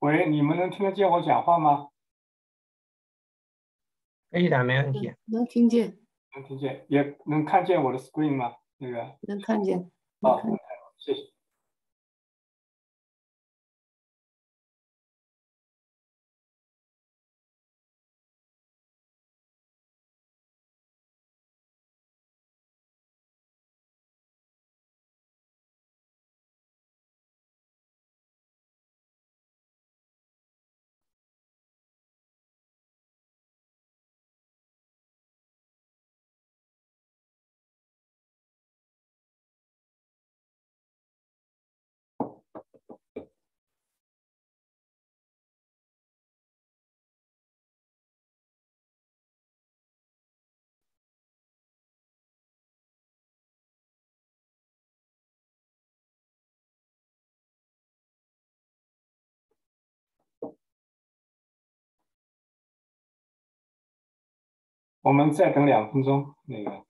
喂，你们能听得见我讲话吗？可以的，没问题。能听见，能听见，也能看见我的 screen 吗？那个能看见。好，谢谢。我们再等两分钟，那个。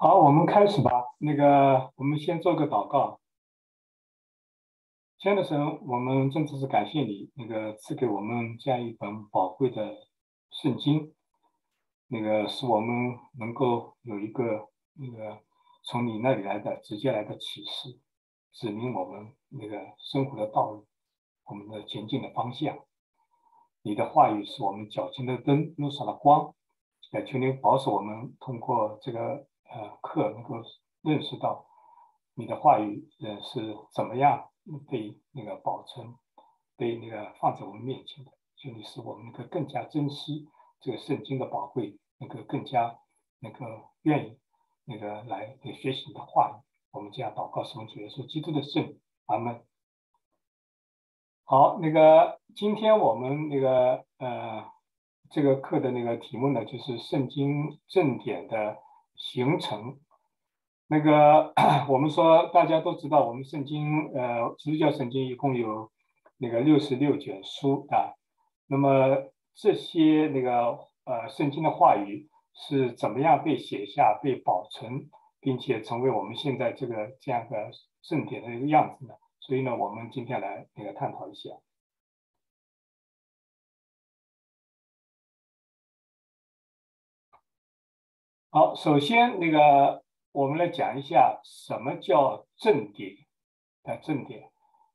好，我们开始吧。那个，我们先做个祷告。亲爱的神，我们真的是感谢你，那个赐给我们这样一本宝贵的圣经，那个使我们能够有一个那个从你那里来的直接来的启示，指明我们那个生活的道路，我们的前进的方向。你的话语是我们脚前的灯，路上的光。也求你保守我们通过这个。呃，课能够认识到你的话语，呃，是怎么样被那个保存，被那个放在我们面前的，就你使我们能够更加珍惜这个圣经的宝贵，能够更加那个愿意那个来学习你的话语。我们这样祷告，是奉主耶稣基督的圣阿门。好，那个今天我们那个呃这个课的那个题目呢，就是圣经正典的。形成那个，我们说大家都知道，我们圣经，呃，基督教圣经一共有那个六十六卷书啊。那么这些那个呃圣经的话语是怎么样被写下、被保存，并且成为我们现在这个这样的圣典的一个样子呢？所以呢，我们今天来那个探讨一下。好，首先那个我们来讲一下什么叫正点的正点。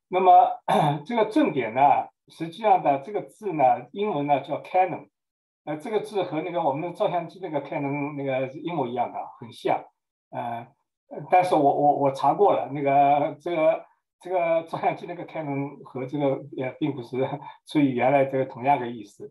那么 这个正点呢，实际上的这个字呢，英文呢叫 canon。呃，这个字和那个我们的照相机那个 canon 那个一模一样的，很像。呃，但是我我我查过了，那个这个这个照相机那个 canon 和这个也并不是出于原来这个同样的意思。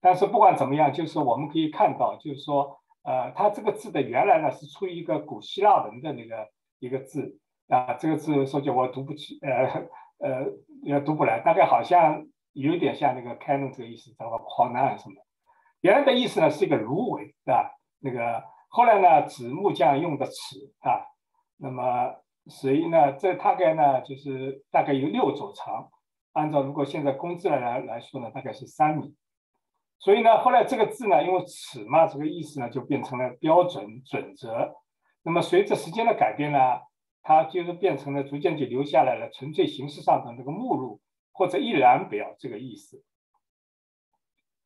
但是不管怎么样，就是我们可以看到，就是说。呃，它这个字的原来呢是出于一个古希腊文的那个一个字，啊，这个字说句我读不起，呃呃也读不来，大概好像有点像那个 canon 这个意思，叫做狂男什么。原来的意思呢是一个芦苇，是吧？那个后来呢指木匠用的尺啊，那么所以呢这大概呢就是大概有六肘长，按照如果现在公字来来说呢，大概是三米。所以呢后来这个字呢，因为尺嘛，这个意思呢就变成了标准准则。那么随着时间的改变呢，它就是变成了逐渐就留下来了纯粹形式上的那个目录或者一览表这个意思。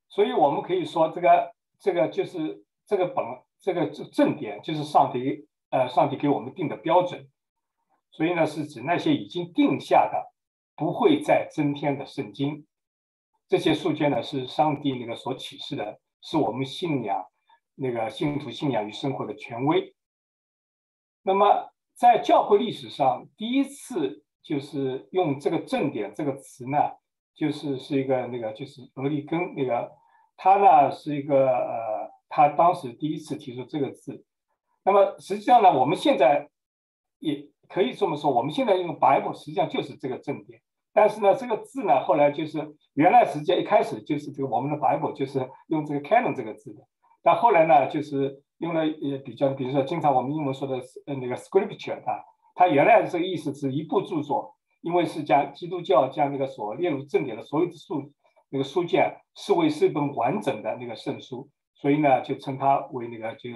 所以我们可以说，这个这个就是这个本这个正点，就是上帝呃上帝给我们定的标准。所以呢，是指那些已经定下的、不会再增添的圣经。这些书卷呢，是上帝那个所启示的，是我们信仰那个信徒信仰与生活的权威。那么在教会历史上，第一次就是用这个正点这个词呢，就是是一个那个就是俄利根那个。他呢是一个呃，他当时第一次提出这个字。那么实际上呢，我们现在也可以这么说，我们现在用 Bible 实际上就是这个正点。但是呢，这个字呢，后来就是原来实际上一开始就是这个我们的 Bible 就是用这个 Canon 这个字的。但后来呢，就是用了呃比较，比如说经常我们英文说的呃那个 Scripture 啊，它原来的这个意思是一部著作，因为是将基督教将那个所列入正典的所有的数。那个书卷视为是一本完整的那个圣书，所以呢，就称它为那个就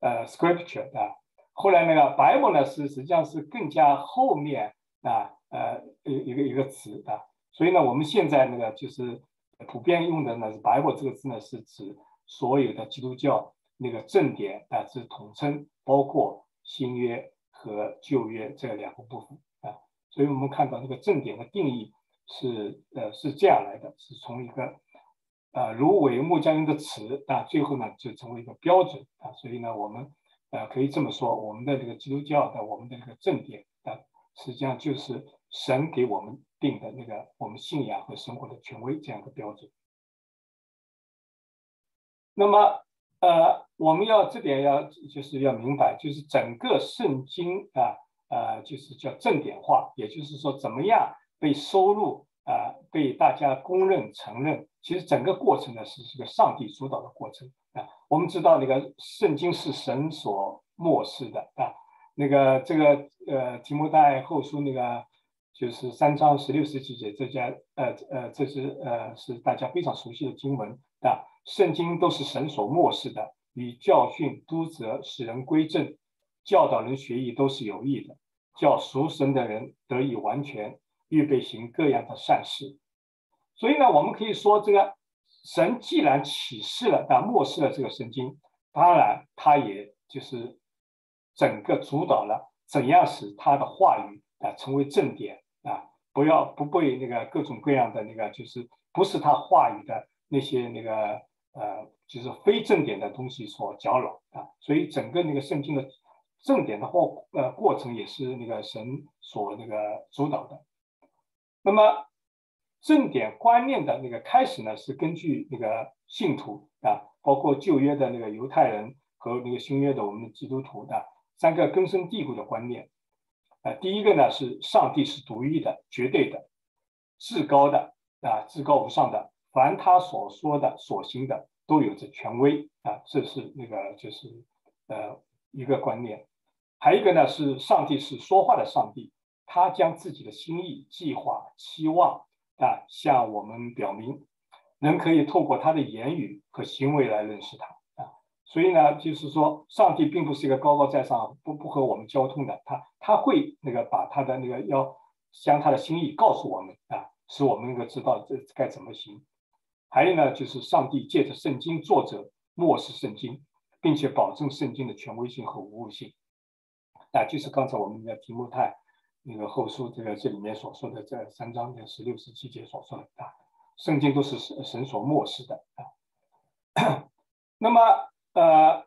呃 scripture 啊。后来那个 Bible 呢是实际上是更加后面啊呃一一个一个词啊。所以呢，我们现在那个就是普遍用的呢是 Bible 这个字呢是指所有的基督教那个正典啊是统称，包括新约和旧约这两个部分啊。所以我们看到这个正典的定义。是呃是这样来的，是从一个呃芦苇木匠用的词啊，最后呢就成为一个标准啊，所以呢我们呃可以这么说，我们的这个基督教的我们的这个正典啊，实际上就是神给我们定的那个我们信仰和生活的权威这样一个标准。那么呃我们要这点要就是要明白，就是整个圣经啊呃就是叫正典化，也就是说怎么样。被收录啊，被大家公认承认。其实整个过程呢，是是个上帝主导的过程啊。我们知道那个圣经是神所漠视的啊。那个这个呃提摩太后书那个就是三章十六十几节，这家呃呃这是呃是大家非常熟悉的经文啊。圣经都是神所漠视的，以教训、督责、使人归正、教导人学艺都是有益的，叫赎神的人得以完全。预备行各样的善事，所以呢，我们可以说，这个神既然启示了，但漠视了这个圣经，当然他也就是整个主导了怎样使他的话语啊成为正典，不要不被那个各种各样的那个就是不是他话语的那些那个呃就是非正典的东西所搅扰啊，所以整个那个圣经的正典的过呃过程也是那个神所那个主导的。那么正典观念的那个开始呢，是根据那个信徒啊，包括旧约的那个犹太人和那个新约的我们基督徒的三个根深蒂固的观念。啊，第一个呢是上帝是独一的、绝对的、至高的啊，至高无上的，凡他所说的、所行的都有着权威啊，这是那个就是呃一个观念。还有一个呢是上帝是说话的上帝。他将自己的心意、计划、期望啊向我们表明，人可以透过他的言语和行为来认识他。所以呢，就是说，上帝并不是一个高高在上、不不和我们交通的，他他会那个把他的那个要将他的心意告诉我们啊，使我们能够知道这该怎么行。还有呢，就是上帝借着圣经作者漠视圣经，并且保证圣经的权威性和无误性啊，就是刚才我们的题目太。那个后书这个这里面所说的这三章的十六十七节所说的啊，圣经都是神神所漠视的啊。那么呃，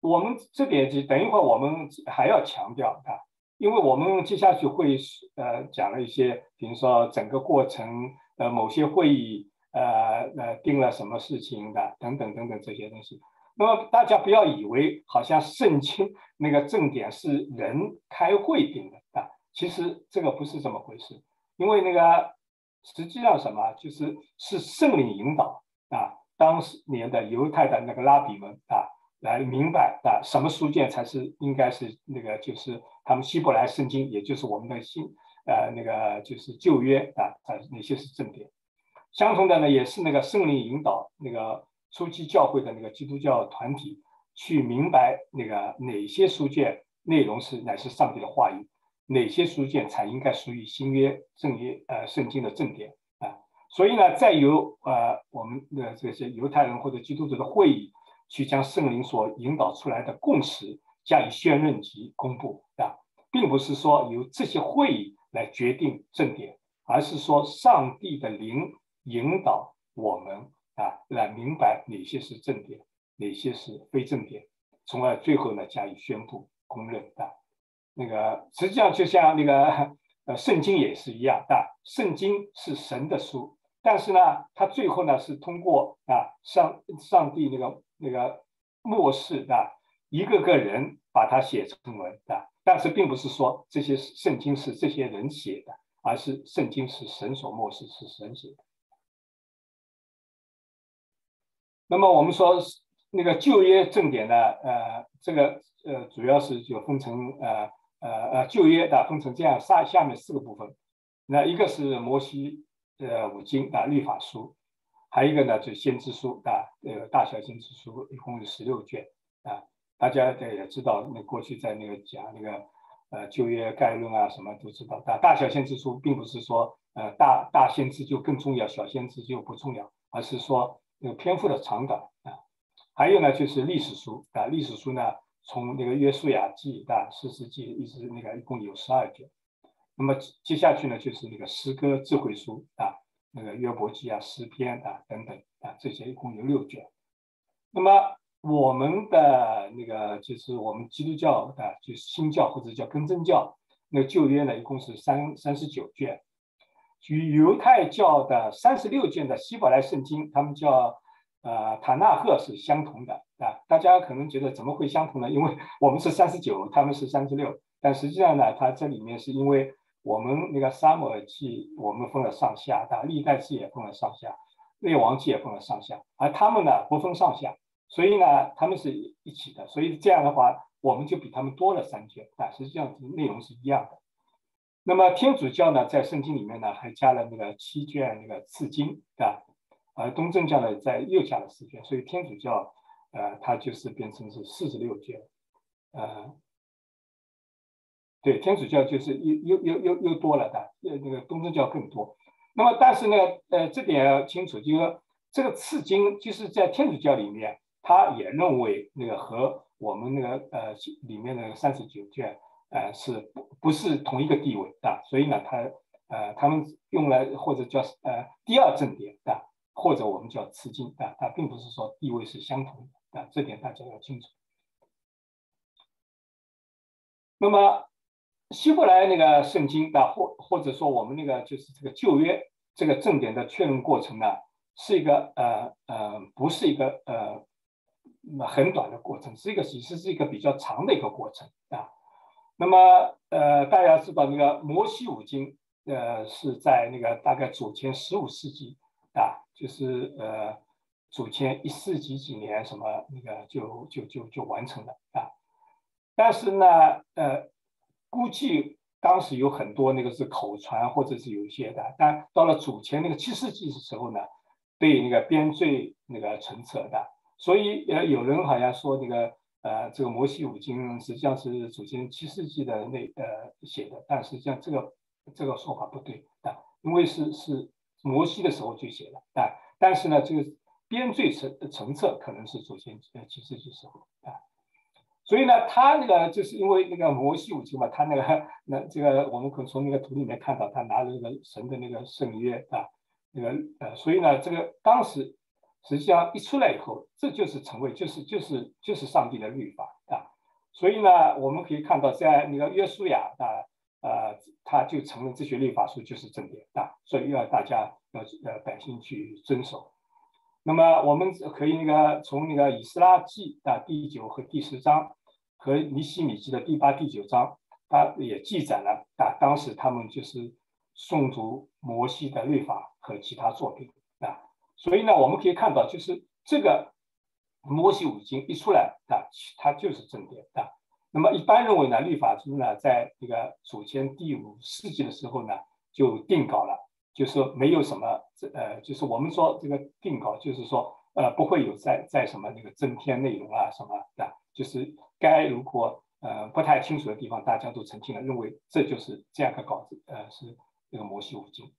我们这点就等一会儿我们还要强调啊，因为我们接下去会呃讲了一些，比如说整个过程呃某些会议呃呃定了什么事情的等等等等这些东西。那么大家不要以为好像圣经那个正典是人开会定的啊，其实这个不是这么回事，因为那个实际上什么就是是圣灵引导，当时年的犹太的那个拉比们啊，来明白啊什么书卷才是应该是那个就是他们希伯来圣经，也就是我们的新呃那个就是旧约啊，啊哪些是正典。相同的呢，也是那个圣灵引导那个。初期教会的那个基督教团体去明白那个哪些书卷内容是乃是上帝的话语，哪些书卷才应该属于新约正约呃圣经的正典。所以呢，再由呃我们的这些犹太人或者基督徒的会议去将圣灵所引导出来的共识加以宣认及公布啊，并不是说由这些会议来决定正典，而是说上帝的灵引导我们。啊，来明白哪些是正典，哪些是非正典，从而最后呢加以宣布公认的。那个实际上就像那个呃圣经也是一样啊，圣经是神的书，但是呢，他最后呢是通过啊上上帝那个那个末世的一个个人把它写成文的，但是并不是说这些圣经是这些人写的，而是圣经是神所末世，是神写的。那么我们说那个旧约正典呢，呃，这个呃主要是就分成呃呃呃旧约的分成这样下下面四个部分，那一个是摩西呃五经啊律法书，还有一个呢就是先知书啊，呃大小先知书一共有十六卷啊，大家也知道那过去在那个讲那个呃旧约概论啊什么都知道，大大小先知书并不是说呃大大先知就更重要，小先知就不重要，而是说。那个篇幅的长短啊，还有呢，就是历史书啊，历史书呢，从那个约书亚记啊、四世纪一直那个一共有十二卷。那么接下去呢，就是那个诗歌智慧书啊，那个约伯记啊、诗篇啊等等啊，这些一共有六卷。那么我们的那个就是我们基督教的，就是新教或者叫根正教，那旧约呢，一共是三三十九卷。与犹太教的三十六卷的希伯来圣经，他们叫呃塔纳赫是相同的啊。大家可能觉得怎么会相同呢？因为我们是三十九，他们是三十六。但实际上呢，它这里面是因为我们那个沙漠记我们分了上下，啊，历代志也分了上下，列王记也分了上下，而他们呢不分上下，所以呢他们是一起的。所以这样的话，我们就比他们多了三卷啊。实际上内容是一样的。那么天主教呢，在圣经里面呢，还加了那个七卷那个次经，对吧？而东正教呢，在又加了四卷，所以天主教，呃，它就是变成是四十六卷，呃，对，天主教就是又又又又又多了的，呃，那个东正教更多。那么，但是呢，呃，这点要清楚，就是说这个次经，就是在天主教里面，他也认为那个和我们那个呃里面的三十九卷。呃，是不不是同一个地位的，所以呢，他呃，他们用来或者叫呃第二正典的，或者我们叫次经啊，它并不是说地位是相同的啊，这点大家要清楚。那么希伯来那个圣经的，或或者说我们那个就是这个旧约这个正典的确认过程呢，是一个呃呃，不是一个呃很短的过程，是一个其实是一个比较长的一个过程啊。那么，呃，大家知道那个摩西五经，呃，是在那个大概主前十五世纪啊，就是呃，主前一世纪几年什么那个就就就就完成了啊。但是呢，呃，估计当时有很多那个是口传或者是有一些的，但到了主前那个七世纪的时候呢，被那个编纂那个成册的，所以呃，有人好像说那个。呃，这个摩西五经实际上是主前七世纪的那呃写的，但实际上这个这个说法不对啊，因为是是摩西的时候就写了啊，但是呢，这个编纂成成册可能是主前呃七世纪时候啊，所以呢，他那个就是因为那个摩西五经嘛，他那个 那这个我们可从那个图里面看到，他拿着那个神的那个圣约啊，那个呃，所以呢，这个当时。实际上一出来以后，这就是成为，就是就是就是上帝的律法啊。所以呢，我们可以看到，在那个约书亚啊，呃，他就承认这些律法书就是正典啊，所以要大家要呃百姓去遵守。那么我们可以那个从那个以斯拉记的第九和第十章和尼西米记的第八、第九章，它也记载了啊，当时他们就是诵读摩西的律法和其他作品啊。所以呢，我们可以看到，就是这个摩西五经一出来啊，它就是正典啊。那么一般认为呢，律法书呢，在这个祖先第五世纪的时候呢，就定稿了。就是没有什么，这呃，就是我们说这个定稿，就是说呃，不会有在在什么那个增添内容啊什么的，就是该如果呃不太清楚的地方，大家都澄清了，认为这就是这样个稿子，呃，是这个摩西五经。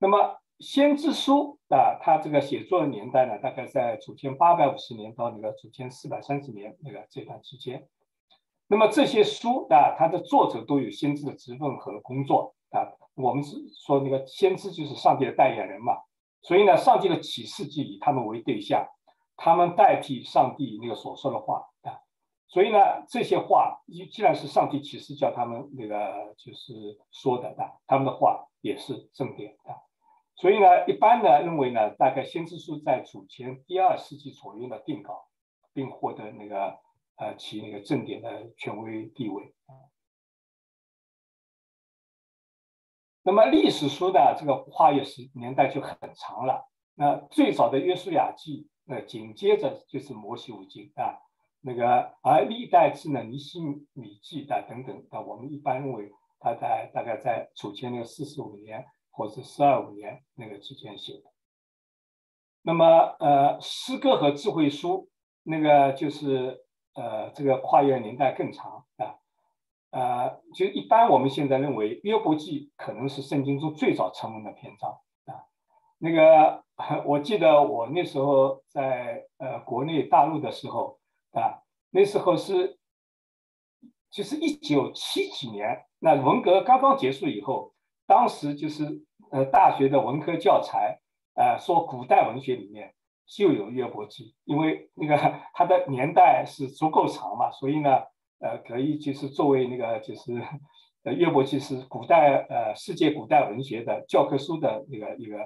那么先知书啊，它这个写作的年代呢，大概在主前八百五十年到那个主前四百三十年那个这段期间。那么这些书啊，它的作者都有先知的职分和工作啊。我们是说那个先知就是上帝的代言人嘛，所以呢，上帝的启示就以他们为对象，他们代替上帝那个所说的话。啊，所以呢，这些话既既然是上帝启示叫他们那个就是说的啊，他们的话也是正典的，所以呢，一般呢认为呢，大概先知书在主前第二世纪左右的定稿，并获得那个呃其那个正典的权威地位。那么历史书的这个跨越时年代就很长了。那最早的约书亚记，那紧接着就是摩西五经啊，那个而历代志呢尼西米记的等等啊，我们一般认为它在大概在楚前那个四十五年或者四二五年那个之间写的。那么呃，诗歌和智慧书那个就是呃这个跨越年代更长。呃，就一般我们现在认为约伯记可能是圣经中最早成文的篇章啊。那个 我记得我那时候在呃国内大陆的时候啊，那时候是就是一九七几年，那文革刚刚结束以后，当时就是呃大学的文科教材呃说古代文学里面就有约伯记，因为那个 它的年代是足够长嘛，所以呢。呃，可以就是作为那个就是呃约伯记是古代呃世界古代文学的教科书的那个一个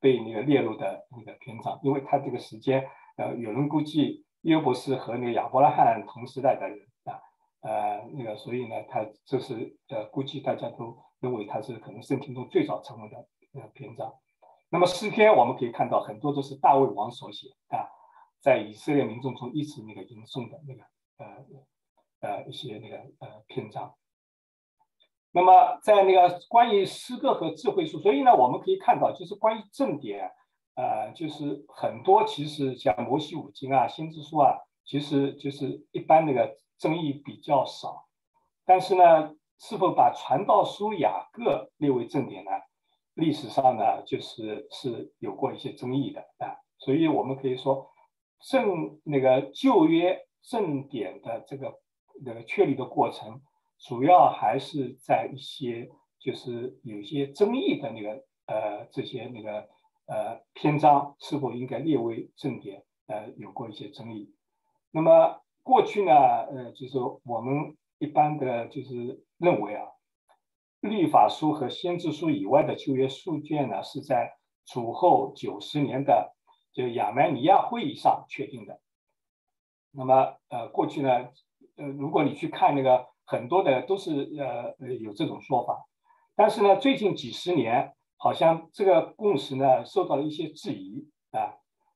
被那个列入的那个篇章，因为他这个时间呃有人估计约伯是和那个亚伯拉罕同时代的人啊呃那个所以呢他这是呃估计大家都认为他是可能圣经中最早成为的呃篇章。那么诗篇我们可以看到很多都是大卫王所写啊，在以色列民众中一直那个吟诵的那个呃。呃，一些那个呃篇章。那么在那个关于诗歌和智慧书，所以呢，我们可以看到，就是关于正典，呃，就是很多其实像摩西五经啊、先知书啊，其实就是一般那个争议比较少。但是呢，是否把传道书雅各列为正典呢？历史上呢，就是是有过一些争议的啊。所以我们可以说，正那个旧约正典的这个。那个确立的过程，主要还是在一些就是有些争议的那个呃这些那个呃篇章是否应该列为正典，呃有过一些争议。那么过去呢，呃就是我们一般的就是认为啊，律法书和先知书以外的旧约书卷呢，是在主后九十年的就亚美尼亚会议上确定的。那么呃过去呢。呃，如果你去看那个很多的都是呃呃有这种说法，但是呢，最近几十年好像这个共识呢受到了一些质疑啊，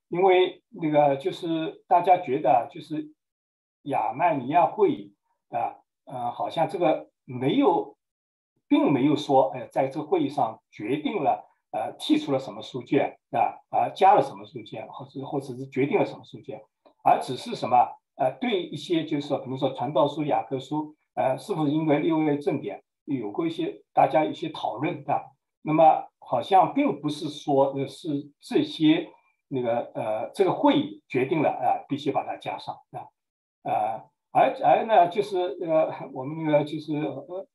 因为那个就是大家觉得就是亚曼尼亚会议啊，呃，好像这个没有，并没有说哎，在这个会议上决定了呃剔除了什么书卷啊，啊加了什么书卷，或者或者是决定了什么书卷，而只是什么。呃，对一些就是说，比如说传道书、雅各书，呃，是否应该列为正典，有过一些大家一些讨论的。那么好像并不是说是这些那个呃，这个会议决定了啊，必须把它加上啊，呃，而而呢，就是那个我们那个就是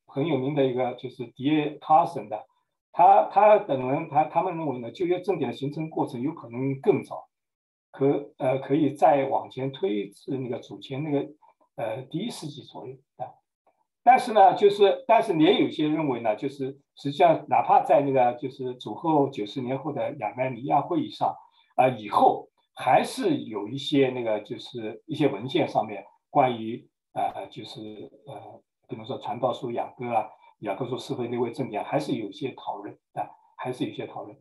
很有名的一个就是 D.A. Carson 的，他他等人他他们认为呢，就业正典的形成过程有可能更早。可呃可以再往前推至那个祖前那个呃第一世纪左右啊，但是呢，就是但是也有些认为呢，就是实际上哪怕在那个就是主后九十年后的亚美尼亚会议上，啊以后还是有一些那个就是一些文献上面关于呃就是呃比如说传道书雅各啊，雅各书是否那位正典，还是有些讨论啊，还是有些讨论。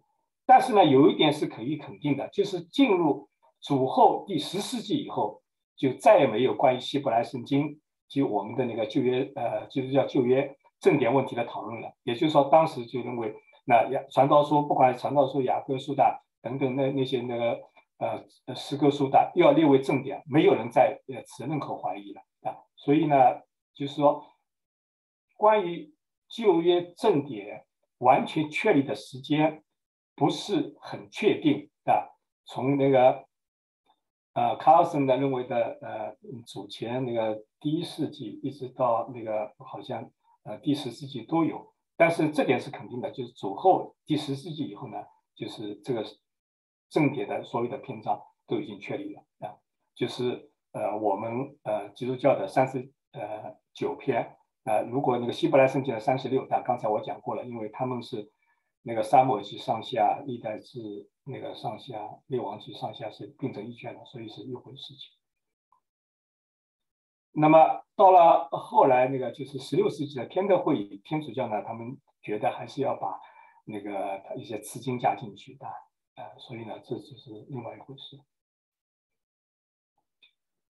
但是呢，有一点是可以肯定的，就是进入主后第十世纪以后，就再也没有关于希伯来圣经及我们的那个旧约呃就是叫旧约正典问题的讨论了。也就是说，当时就认为那传道书，不管传道书、雅各书的等等那那些那个呃诗歌书的，要列为正典，没有人再呃持任何怀疑了啊。所以呢，就是说。关于旧约正典完全确立的时间不是很确定啊。从那个呃卡尔森的认为的呃祖前那个第一世纪一直到那个好像呃第十世纪都有，但是这点是肯定的，就是主后第十世纪以后呢，就是这个正典的所有的篇章都已经确立了啊，就是呃我们呃基督教的三十呃九篇。呃，如果那个希伯来圣经的三十六，但刚才我讲过了，因为他们是那个沙漠记上下、历代志那个上下、六王记上下是并成一卷的，所以是一回事情。那么到了后来，那个就是十六世纪的天德会议，天主教呢，他们觉得还是要把那个一些词经加进去的，呃，所以呢，这就是另外一回事。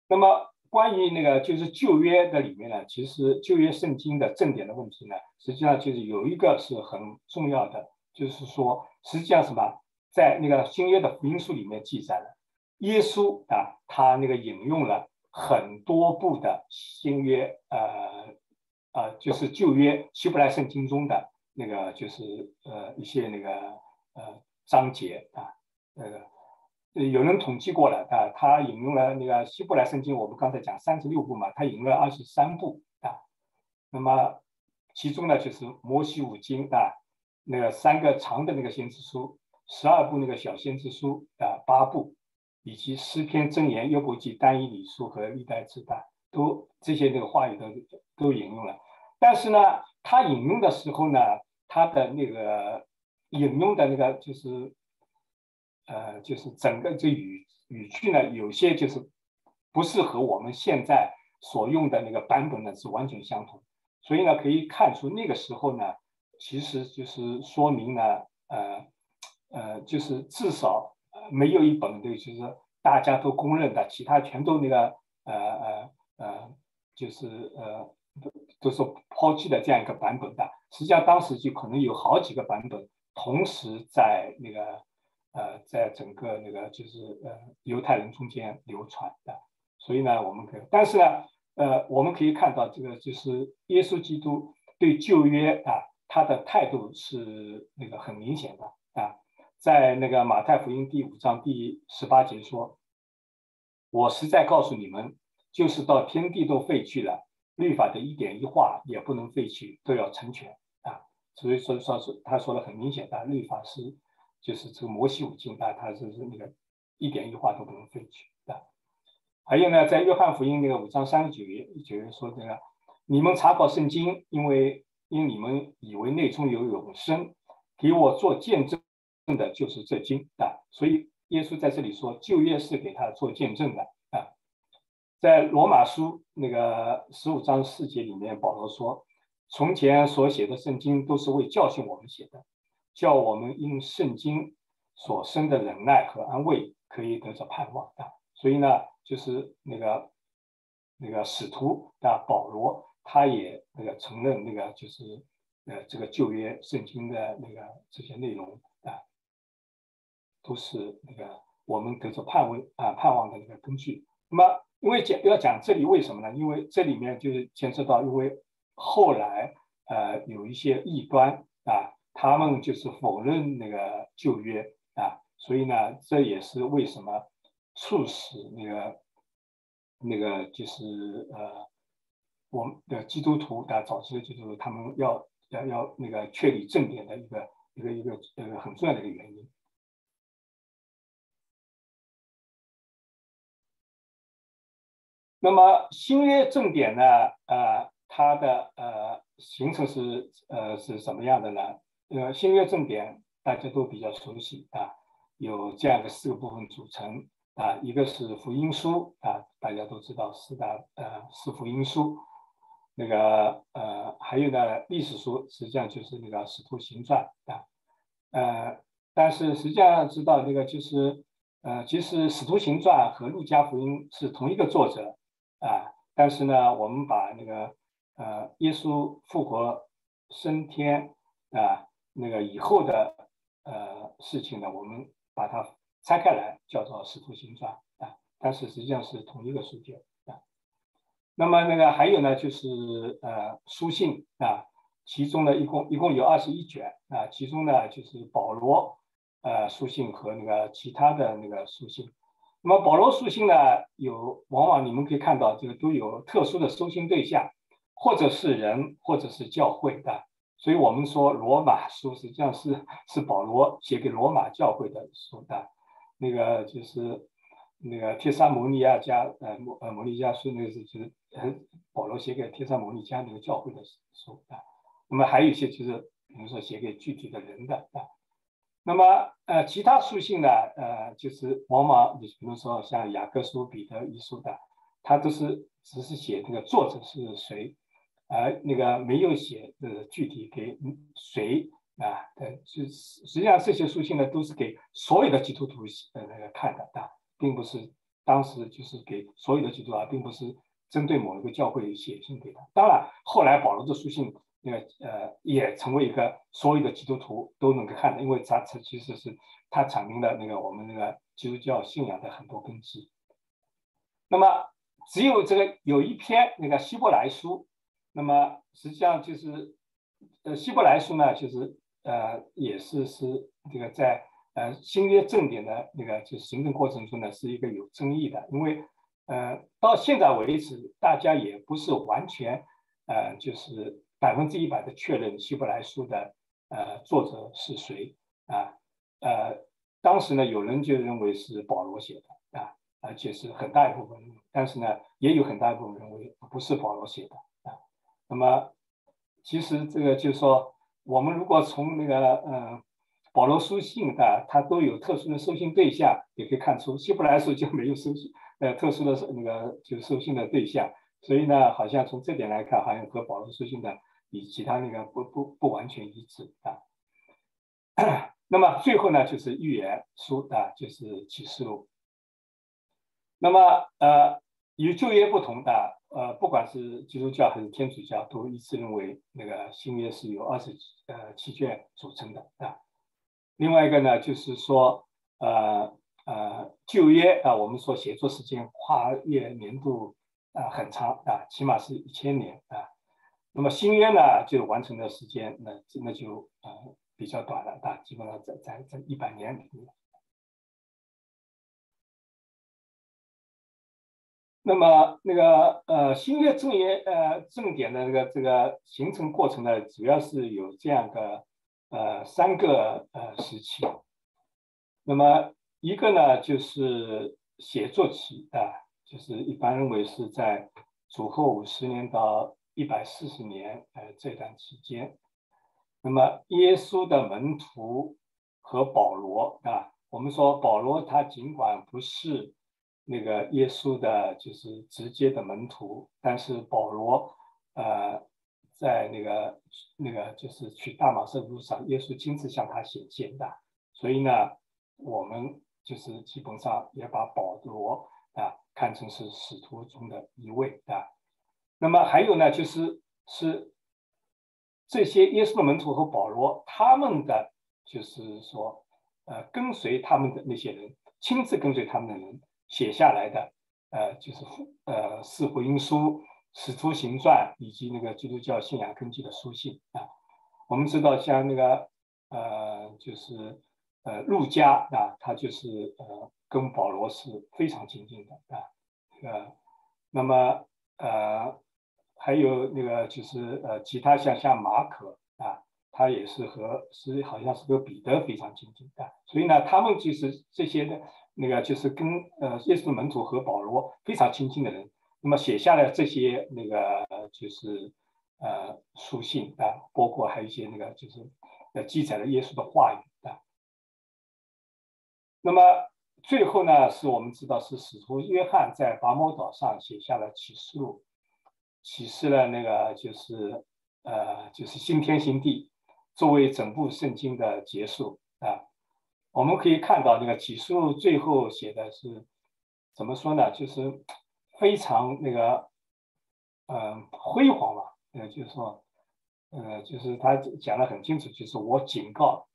那么。关于那个就是旧约的里面呢，其实旧约圣经的正典的问题呢，实际上就是有一个是很重要的，就是说，实际上什么，在那个新约的福音书里面记载了，耶稣啊，他那个引用了很多部的新约，呃呃，就是旧约希伯来圣经中的那个就是呃一些那个呃章节啊，那个。有人统计过了啊，他引用了那个希伯来圣经，我们刚才讲三十六部嘛，他引用了二十三部啊。那么其中呢，就是摩西五经啊，那个三个长的那个先知书，十二部那个小先知书啊，八部，以及诗篇箴言约伯记单一礼书和历代志的，都这些那个话语都都引用了。但是呢，他引用的时候呢，他的那个引用的那个就是。呃，就是整个这语语句呢，有些就是不是和我们现在所用的那个版本呢是完全相同，所以呢，可以看出那个时候呢，其实就是说明呢，呃呃，就是至少没有一本对，就是大家都公认的，其他全都那个呃呃呃，就是呃都都是抛弃的这样一个版本的。实际上当时就可能有好几个版本同时在那个。呃，在整个那个就是呃犹太人中间流传的，所以呢，我们可以，但是呢，呃，我们可以看到这个就是耶稣基督对旧约啊，他的态度是那个很明显的啊，在那个马太福音第五章第十八节说：“我实在告诉你们，就是到天地都废去了，律法的一点一画也不能废去，都要成全啊。”所以说，说是他说的很明显的，律法是。就是这个摩西五经啊，它是是那个一点一画都不能废去啊。还有呢，在约翰福音那个五章三十九页九节说这个，你们查考圣经，因为因为你们以为内中有永生，给我做见证用的就是这经啊。所以耶稣在这里说，旧约是给他做见证的啊。在罗马书那个十五章四节里面，保罗说，从前所写的圣经都是为教训我们写的。叫我们因圣经所生的忍耐和安慰，可以得着盼望的。所以呢，就是那个那个使徒啊保罗，他也那个承认那个就是呃这个旧约圣经的那个这些内容，都是那个我们得着盼望啊盼望的那个根据。那么，因为讲要讲这里为什么呢？因为这里面就是牵涉到，因为后来呃有一些异端啊。他们就是否认那个旧约啊，所以呢，这也是为什么促使那个那个就是呃，我们的基督徒啊早期的基督徒，他们要要要那个确立正典的一个一个一个呃很重要的一个原因。那么新约正典呢，呃，它的呃形成是呃是什么样的呢？呃，新约正典大家都比较熟悉啊，有这样的四个部分组成啊，一个是福音书啊，大家都知道四大呃四福音书，那个呃还有呢历史书，实际上就是那个使徒行传啊，呃，但是实际上知道那个就是呃，其实使徒行传和路加福音是同一个作者啊，但是呢，我们把那个呃耶稣复活升天啊那个以后的呃事情呢，我们。把它拆开来叫做《使徒行传》啊，但是实际上是同一个书卷啊。那么那个还有呢，就是呃书信啊，其中呢一共一共有二十一卷啊，其中呢就是保罗呃书信和那个其他的那个书信。那么保罗书信呢，有往往你们可以看到这个都有特殊的收信对象，或者是人，或者是教会的。所以我们说罗马书实际上是是保罗写给罗马教会的书的，那个就是那个帖撒摩尼亚加呃摩呃摩尼加书那个是就是呃保罗写给帖撒摩尼加那个教会的书啊。那么还有一些就是比如说写给具体的人的啊。那么呃其他书信呢呃就是往往你比如说像雅各书、彼得一书的，他都是只是写这个作者是谁。呃那个没有写呃具体给谁啊？呃，实实际上这些书信呢，都是给所有的基督徒呃那个看的啊，并不是当时就是给所有的基督徒啊，并不是针对某一个教会写信给他。当然，后来保罗的书信那个呃也成为一个所有的基督徒都能够看的，因为他他其实是它阐明了那个我们那个基督教信仰的很多根基。那么只有这个有一篇那个希伯来书。那么实际上就是，呃，希伯来书呢，就是呃，也是是这个在呃新约正典的那个就是行政过程中呢，是一个有争议的，因为呃到现在为止，大家也不是完全呃就是百分之一百的确认希伯来书的呃作者是谁啊呃当时呢有人就认为是保罗写的啊，而且是很大一部分，但是呢也有很大一部分认为不是保罗写的啊。那么，其实这个就是说，我们如果从那个嗯保罗书信的，它都有特殊的收信对象，也可以看出希伯来书就没有收信呃特殊的那个就是收信的对象，所以呢，好像从这点来看，好像和保罗书信的与其他那个不不不完全一致啊。那么最后呢，就是预言书啊，就是启示录。那么呃，与旧约不同的。呃，不管是基督教还是天主教，都一致认为那个新约是由二十呃七卷组成的啊。另外一个呢，就是说，呃呃，旧约啊，我们说写作时间跨越年度啊很长啊，起码是一千年啊。那么新约呢，就完成的时间那那就呃比较短了啊，基本上在在在一百年里面。那么那个呃新约正言呃正典的那个这个形成过程呢，主要是有这样的呃三个呃时期。那么一个呢就是写作期啊，就是一般认为是在主后五十年到一百四十年呃这段期间。那么耶稣的门徒和保罗啊，我们说保罗他尽管不是。那个耶稣的就是直接的门徒，但是保罗，呃，在那个那个就是去大马色路上，耶稣亲自向他显现的，所以呢，我们就是基本上也把保罗啊看成是使徒中的一位啊。那么还有呢，就是是这些耶稣的门徒和保罗他们的就是说，呃，跟随他们的那些人，亲自跟随他们的人。写下来的，呃，就是呃四福音书、使徒行传以及那个基督教信仰根基的书信啊。我们知道，像那个呃，就是呃路加啊，他就是呃跟保罗是非常亲近的啊。呃，那么呃还有那个就是呃其他像像马可啊，他也是和是好像是和彼得非常亲近的，所以呢，他们就是这些的。那个就是跟呃耶稣门徒和保罗非常亲近的人，那么写下了这些那个就是呃书信啊，包括还有一些那个就是呃记载了耶稣的话语啊。那么最后呢，是我们知道是使徒约翰在拔摩岛上写下了启示录，启示了那个就是呃就是新天新地，作为整部圣经的结束啊。我们可以看到那个启示录最后写的是怎么说呢？就是非常那个嗯辉煌吧，呃就是说呃就是他讲的很清楚，就是我警告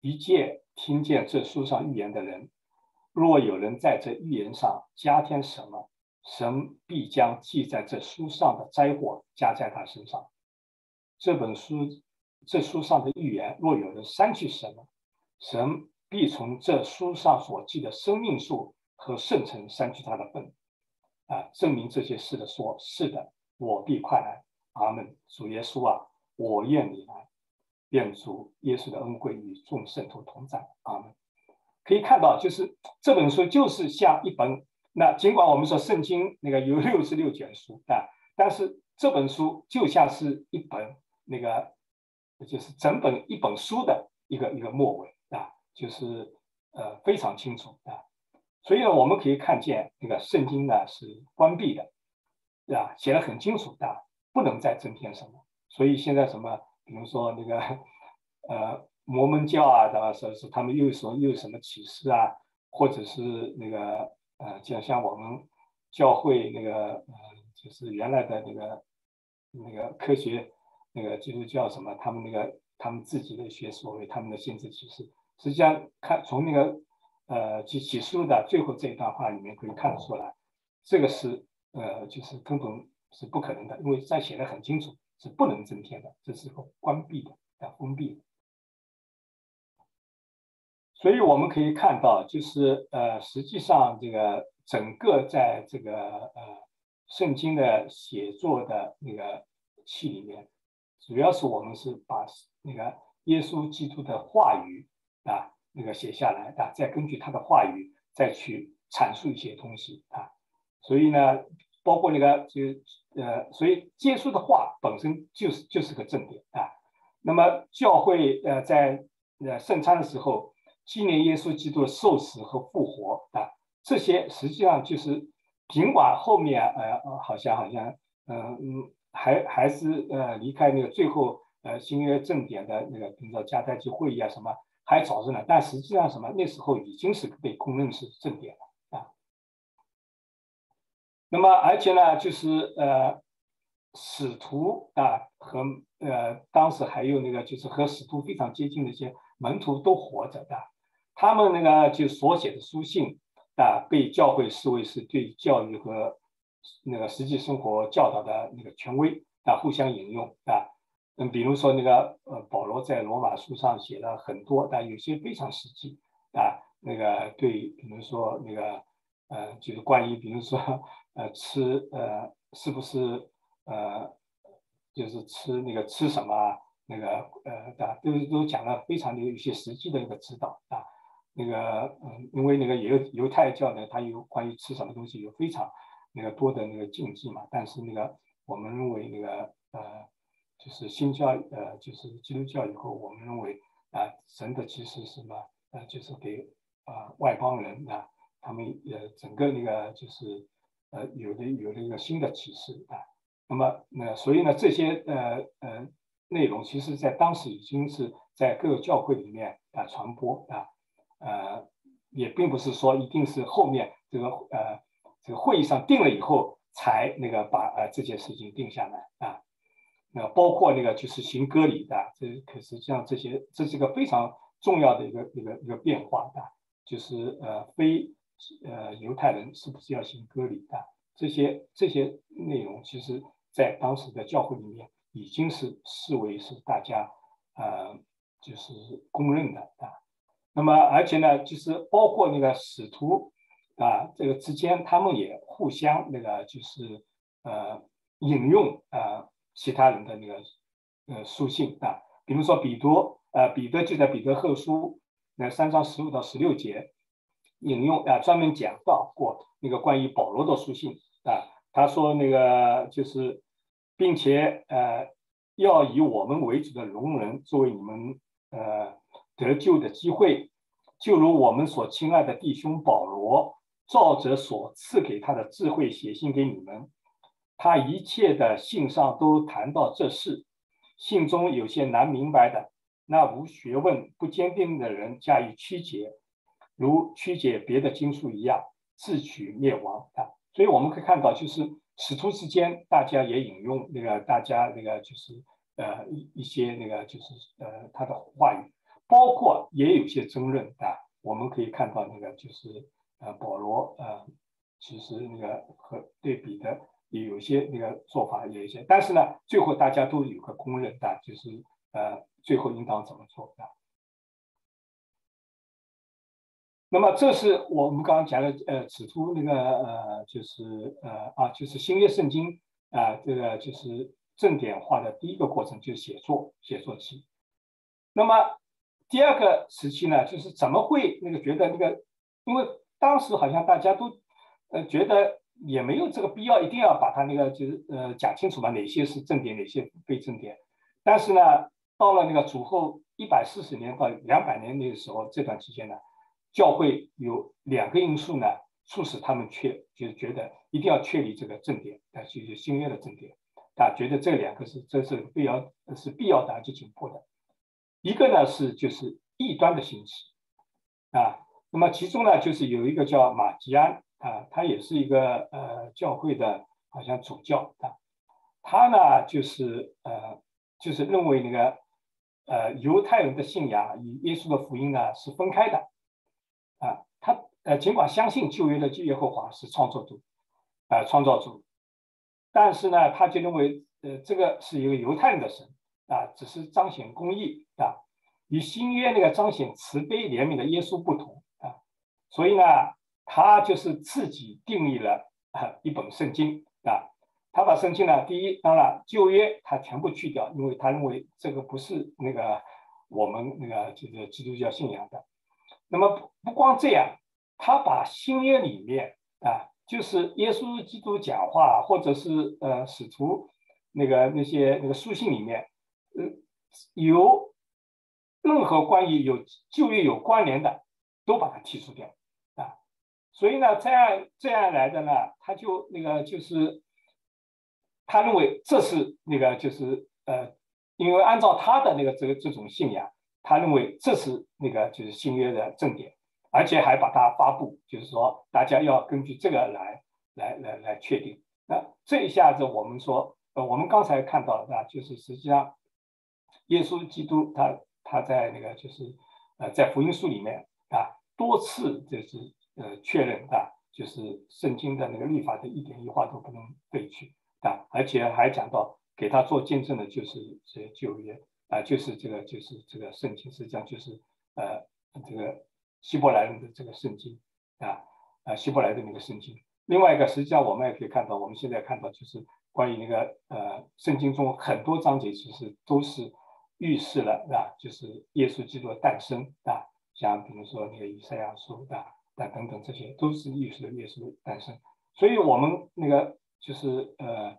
一切听见这书上预言的人。若有人在这预言上加添什么，神必将记在这书上的灾祸加在他身上。这本书这书上的预言，若有人删去什么，神必从这书上所记的生命树和圣城删去他的份。啊，证明这些事的说，是的，我必快来。阿门。主耶稣啊，我愿你来。愿主耶稣的恩惠与众圣徒同在。阿门。可以看到，就是这本书就是像一本那尽管我们说圣经那个有六十六卷书啊，但是这本书就像是一本那个就是整本一本书的一个一个末尾啊，就是呃非常清楚啊。所以呢，我们可以看见那个圣经呢是关闭的，对吧？写的很清楚的，不能再增添什么。所以现在什么，比如说那个呃。摩门教啊，对吧？说是他们又说又什么启示啊，或者是那个呃，就像我们教会那个呃，就是原来的那个那个科学那个就是叫什么？他们那个他们自己的学所谓他们的先知启示，实际上看从那个呃启启示录的最后这一段话里面可以看得出来，这个是呃就是根本是不可能的，因为在写的很清楚，是不能增添的，这是个关闭的啊，封闭的。所以我们可以看到，就是呃，实际上这个整个在这个呃圣经的写作的那个器里面，主要是我们是把那个耶稣基督的话语啊那个写下来啊，再根据他的话语再去阐述一些东西啊。所以呢，包括那个就呃，所以耶稣的话本身就是就是个正点啊。那么教会呃在呃圣餐的时候。纪念耶稣基督的受死和复活啊，这些实际上就是，尽管后面呃好像好像嗯嗯还还是呃离开那个最后呃新约正典的那个，比如说迦太基会议啊什么还早着呢，但实际上什么那时候已经是被公认是正典了啊。那么而且呢，就是呃使徒啊和呃当时还有那个就是和使徒非常接近的一些门徒都活着的。他们那个就所写的书信啊，被教会视为是对教育和那个实际生活教导的那个权威啊，互相引用啊。嗯，比如说那个呃，保罗在罗马书上写了很多，但有些非常实际啊。那个对，比如说那个呃，就是关于比如说 呃吃呃是不是呃就是吃那个吃什么那个呃的都都讲了非常的一些实际的一个指导啊。那个嗯，因为那个犹犹太教呢，它有关于吃什么东西有非常那个多的那个禁忌嘛。但是那个我们认为那个呃，就是新教呃，就是基督教以后，我们认为啊，神的其实什么呃，就是给啊外邦人啊，他们呃整个那个就是呃有的有的一个新的启示啊。那么那所以呢，这些呃呃内容，其实在当时已经是在各个教会里面啊传播啊。呃，也并不是说一定是后面这个呃这个会议上定了以后才那个把呃这件事情定下来啊。那包括那个就是行割礼的，这可实际上这些这是一个非常重要的一个一个一个变化的，就是呃非呃犹太人是不是要行割礼的这些这些内容，其实在当时的教会里面已经是视为是大家呃就是公认的啊。那么，而且呢，就是包括那个使徒啊，这个之间，他们也互相那个就是呃引用啊其他人的那个呃书信啊，比如说彼得，呃彼得就在彼得后书那三章十五到十六节引用啊，专门讲到过那个关于保罗的书信啊，他说那个就是，并且呃要以我们为主的容人作为你们呃。得救的机会，就如我们所亲爱的弟兄保罗，照着所赐给他的智慧写信给你们。他一切的信上都谈到这事，信中有些难明白的，那无学问、不坚定的人加以曲解，如曲解别的经书一样，自取灭亡啊！所以我们可以看到，就是使徒之间，大家也引用那个大家那个就是呃一一些那个就是呃他的话语，包括也有些争论啊。我们可以看到那个就是呃保罗呃其实那个和对比的。也有些那个做法，有一些，但是呢，最后大家都有个公认的，就是呃，最后应当怎么做的。那么，这是我们刚刚讲的，呃，指出那个呃，就是呃啊，就是新约圣经啊，这个就是正典化的第一个过程，就是写作写作期。那么第二个时期呢，就是怎么会那个觉得那个，因为当时好像大家都呃觉得。也没有这个必要，一定要把它那个就是呃讲清楚嘛，哪些是正点，哪些非正点。但是呢，到了那个主后一百四十年到两百年那个时候，这段期间呢，教会有两个因素呢，促使他们确就是觉得一定要确立这个正点，啊，就是新约的正点，啊，觉得这两个是这是必要是必要的而且紧迫的。一个呢是就是异端的兴起，啊，那么其中呢就是有一个叫马吉安。啊，他也是一个呃教会的，好像主教啊。他呢，就是呃，就是认为那个呃犹太人的信仰与耶稣的福音呢是分开的啊。他呃尽管相信旧约的耶和华是创造主啊创造主，但是呢，他就认为呃这个是一个犹太人的神啊，只是彰显公义啊，与新约那个彰显慈悲怜悯的耶稣不同啊，所以呢。他就是自己定义了一本圣经啊，他把圣经呢，第一当然旧约他全部去掉，因为他认为这个不是那个我们那个这个基督教信仰的。那么不不光这样，他把新约里面啊，就是耶稣基督讲话，或者是呃使徒那个那些那个书信里面，呃有任何关于有就业有关联的，都把它剔除掉啊。所以呢，这样这样来的呢，他就那个就是，他认为这是那个就是呃，因为按照他的那个这个这种信仰，他认为这是那个就是新约的正点，而且还把它发布，就是说大家要根据这个来来来来确定。那这一下子我们说，呃，我们刚才看到的，就是实际上，耶稣基督他他在那个就是呃在福音书里面啊多次就是。呃，确认啊，就是圣经的那个律法的一点一画都不能废去啊，而且还讲到给他做见证的，就是这旧约啊，就是这个就是这个圣经，实际上就是呃这个希伯来人的这个圣经啊啊希伯来的那个圣经。另外一个，实际上我们也可以看到，我们现在看到就是关于那个呃圣经中很多章节其实都是预示了啊，就是耶稣基督的诞生啊，像比如说那个以赛亚书啊。啊，等等，这些都是预示的耶稣诞生，所以我们那个就是呃，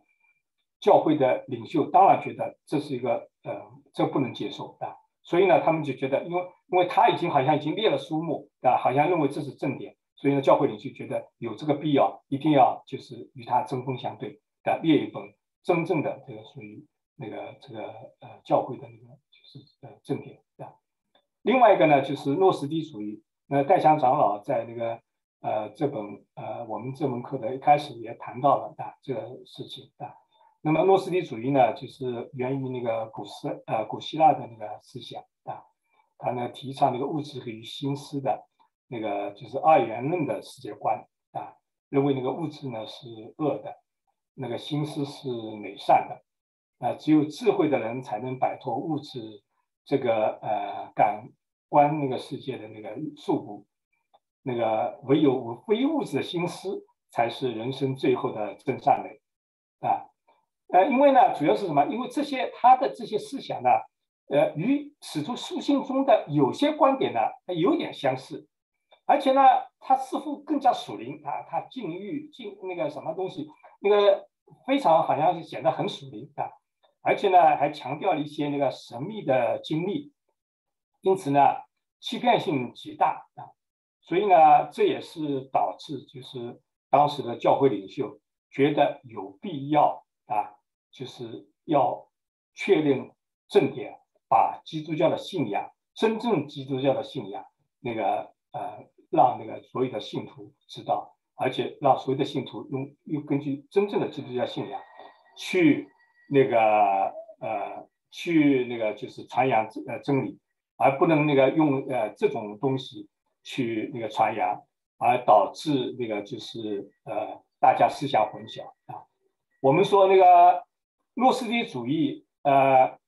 教会的领袖当然觉得这是一个呃，这不能接受啊，所以呢，他们就觉得，因为因为他已经好像已经列了书目啊，好像认为这是正点，所以呢，教会领袖觉得有这个必要，一定要就是与他针锋相对的列一本真正的这个属于那个这个呃教会的那个就是呃正点啊。另外一个呢，就是诺斯底主义。那戴香长老在那个呃这本呃我们这门课的一开始也谈到了啊这个事情啊。那么诺斯底主义呢，就是源于那个古斯呃古希腊的那个思想啊，他呢提倡那个物质与心思的那个就是二元论的世界观啊，认为那个物质呢是恶的，那个心思是美善的啊，只有智慧的人才能摆脱物质这个呃感。官那个世界的那个束缚，那个唯有非物质的心思才是人生最后的真善美啊！呃，因为呢，主要是什么？因为这些他的这些思想呢，呃，与史徒书信中的有些观点呢，它有点相似，而且呢，他似乎更加属灵啊，他禁欲禁那个什么东西，那个非常好像是显得很属灵啊，而且呢，还强调了一些那个神秘的经历。因此呢，欺骗性极大啊，所以呢，这也是导致就是当时的教会领袖觉得有必要啊，就是要确认正点，把基督教的信仰，真正基督教的信仰，那个呃，让那个所有的信徒知道，而且让所有的信徒用用根据真正的基督教信仰去那个呃。去那个就是传扬呃真理，而不能那个用呃这种东西去那个传扬，而导致那个就是呃大家思想混淆啊。我们说那个诺斯底主义呃，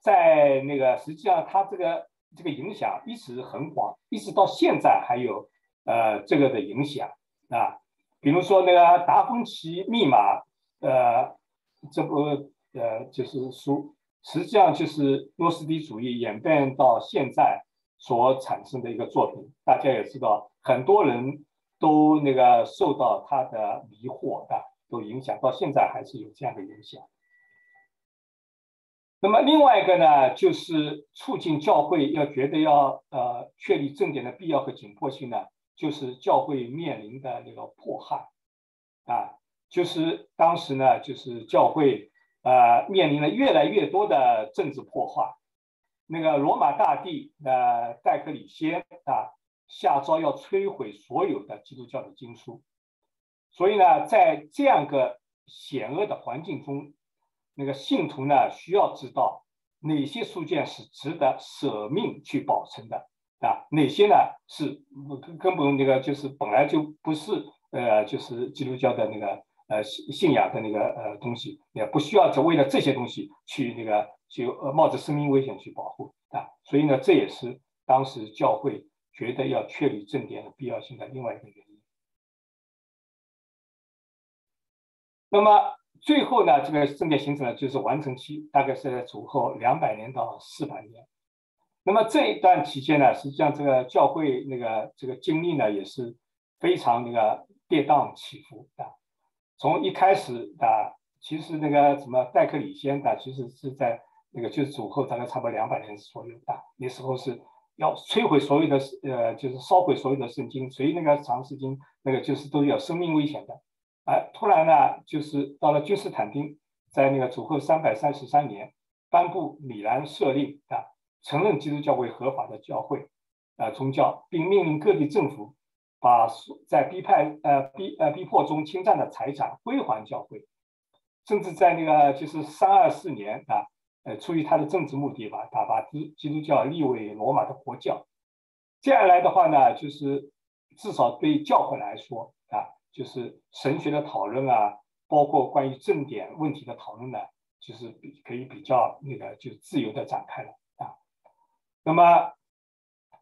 在那个实际上它这个这个影响一直很广，一直到现在还有呃这个的影响啊。比如说那个达芬奇密码呃这不呃就是书。实际上就是诺斯底主义演变到现在所产生的一个作品。大家也知道，很多人都那个受到他的迷惑的，都影响到现在还是有这样的影响。那么另外一个呢，就是促进教会要觉得要呃确立正点的必要和紧迫性呢，就是教会面临的那个迫害啊，就是当时呢，就是教会。呃，面临了越来越多的政治破坏。那个罗马大帝呃戴克里先啊下诏要摧毁所有的基督教的经书。所以呢，在这样个险恶的环境中，那个信徒呢需要知道哪些书卷是值得舍命去保存的啊，哪些呢是根本那个就是本来就不是呃就是基督教的那个。呃，信信仰的那个呃东西，也不需要只为了这些东西去那个就呃冒着生命危险去保护啊，所以呢，这也是当时教会觉得要确立正典的必要性的另外一个原因。那么最后呢，这个正典形成呢，就是完成期大概是在主后两百年到四百年。那么这一段期间呢，实际上这个教会那个这个经历呢，也是非常那个跌宕起伏啊。从一开始啊，其实那个什么戴克里先啊，其实是在那个就是主后大概差不多两百年左右啊，那时候是要摧毁所有的呃，就是烧毁所有的圣经，所以那个长圣经那个就是都有生命危险的。哎，突然呢，就是到了君士坦丁，在那个主后三百三十三年颁布米兰设令啊，承认基督教为合法的教会啊宗教，并命令各地政府。把在逼迫呃逼呃逼迫中侵占的财产归还教会，甚至在那个就是三二四年啊，呃出于他的政治目的吧，他把基基督教立为罗马的国教。这样来的话呢，就是至少对教会来说啊，就是神学的讨论啊，包括关于正典问题的讨论呢，就是比可以比较那个就自由的展开了啊。那么。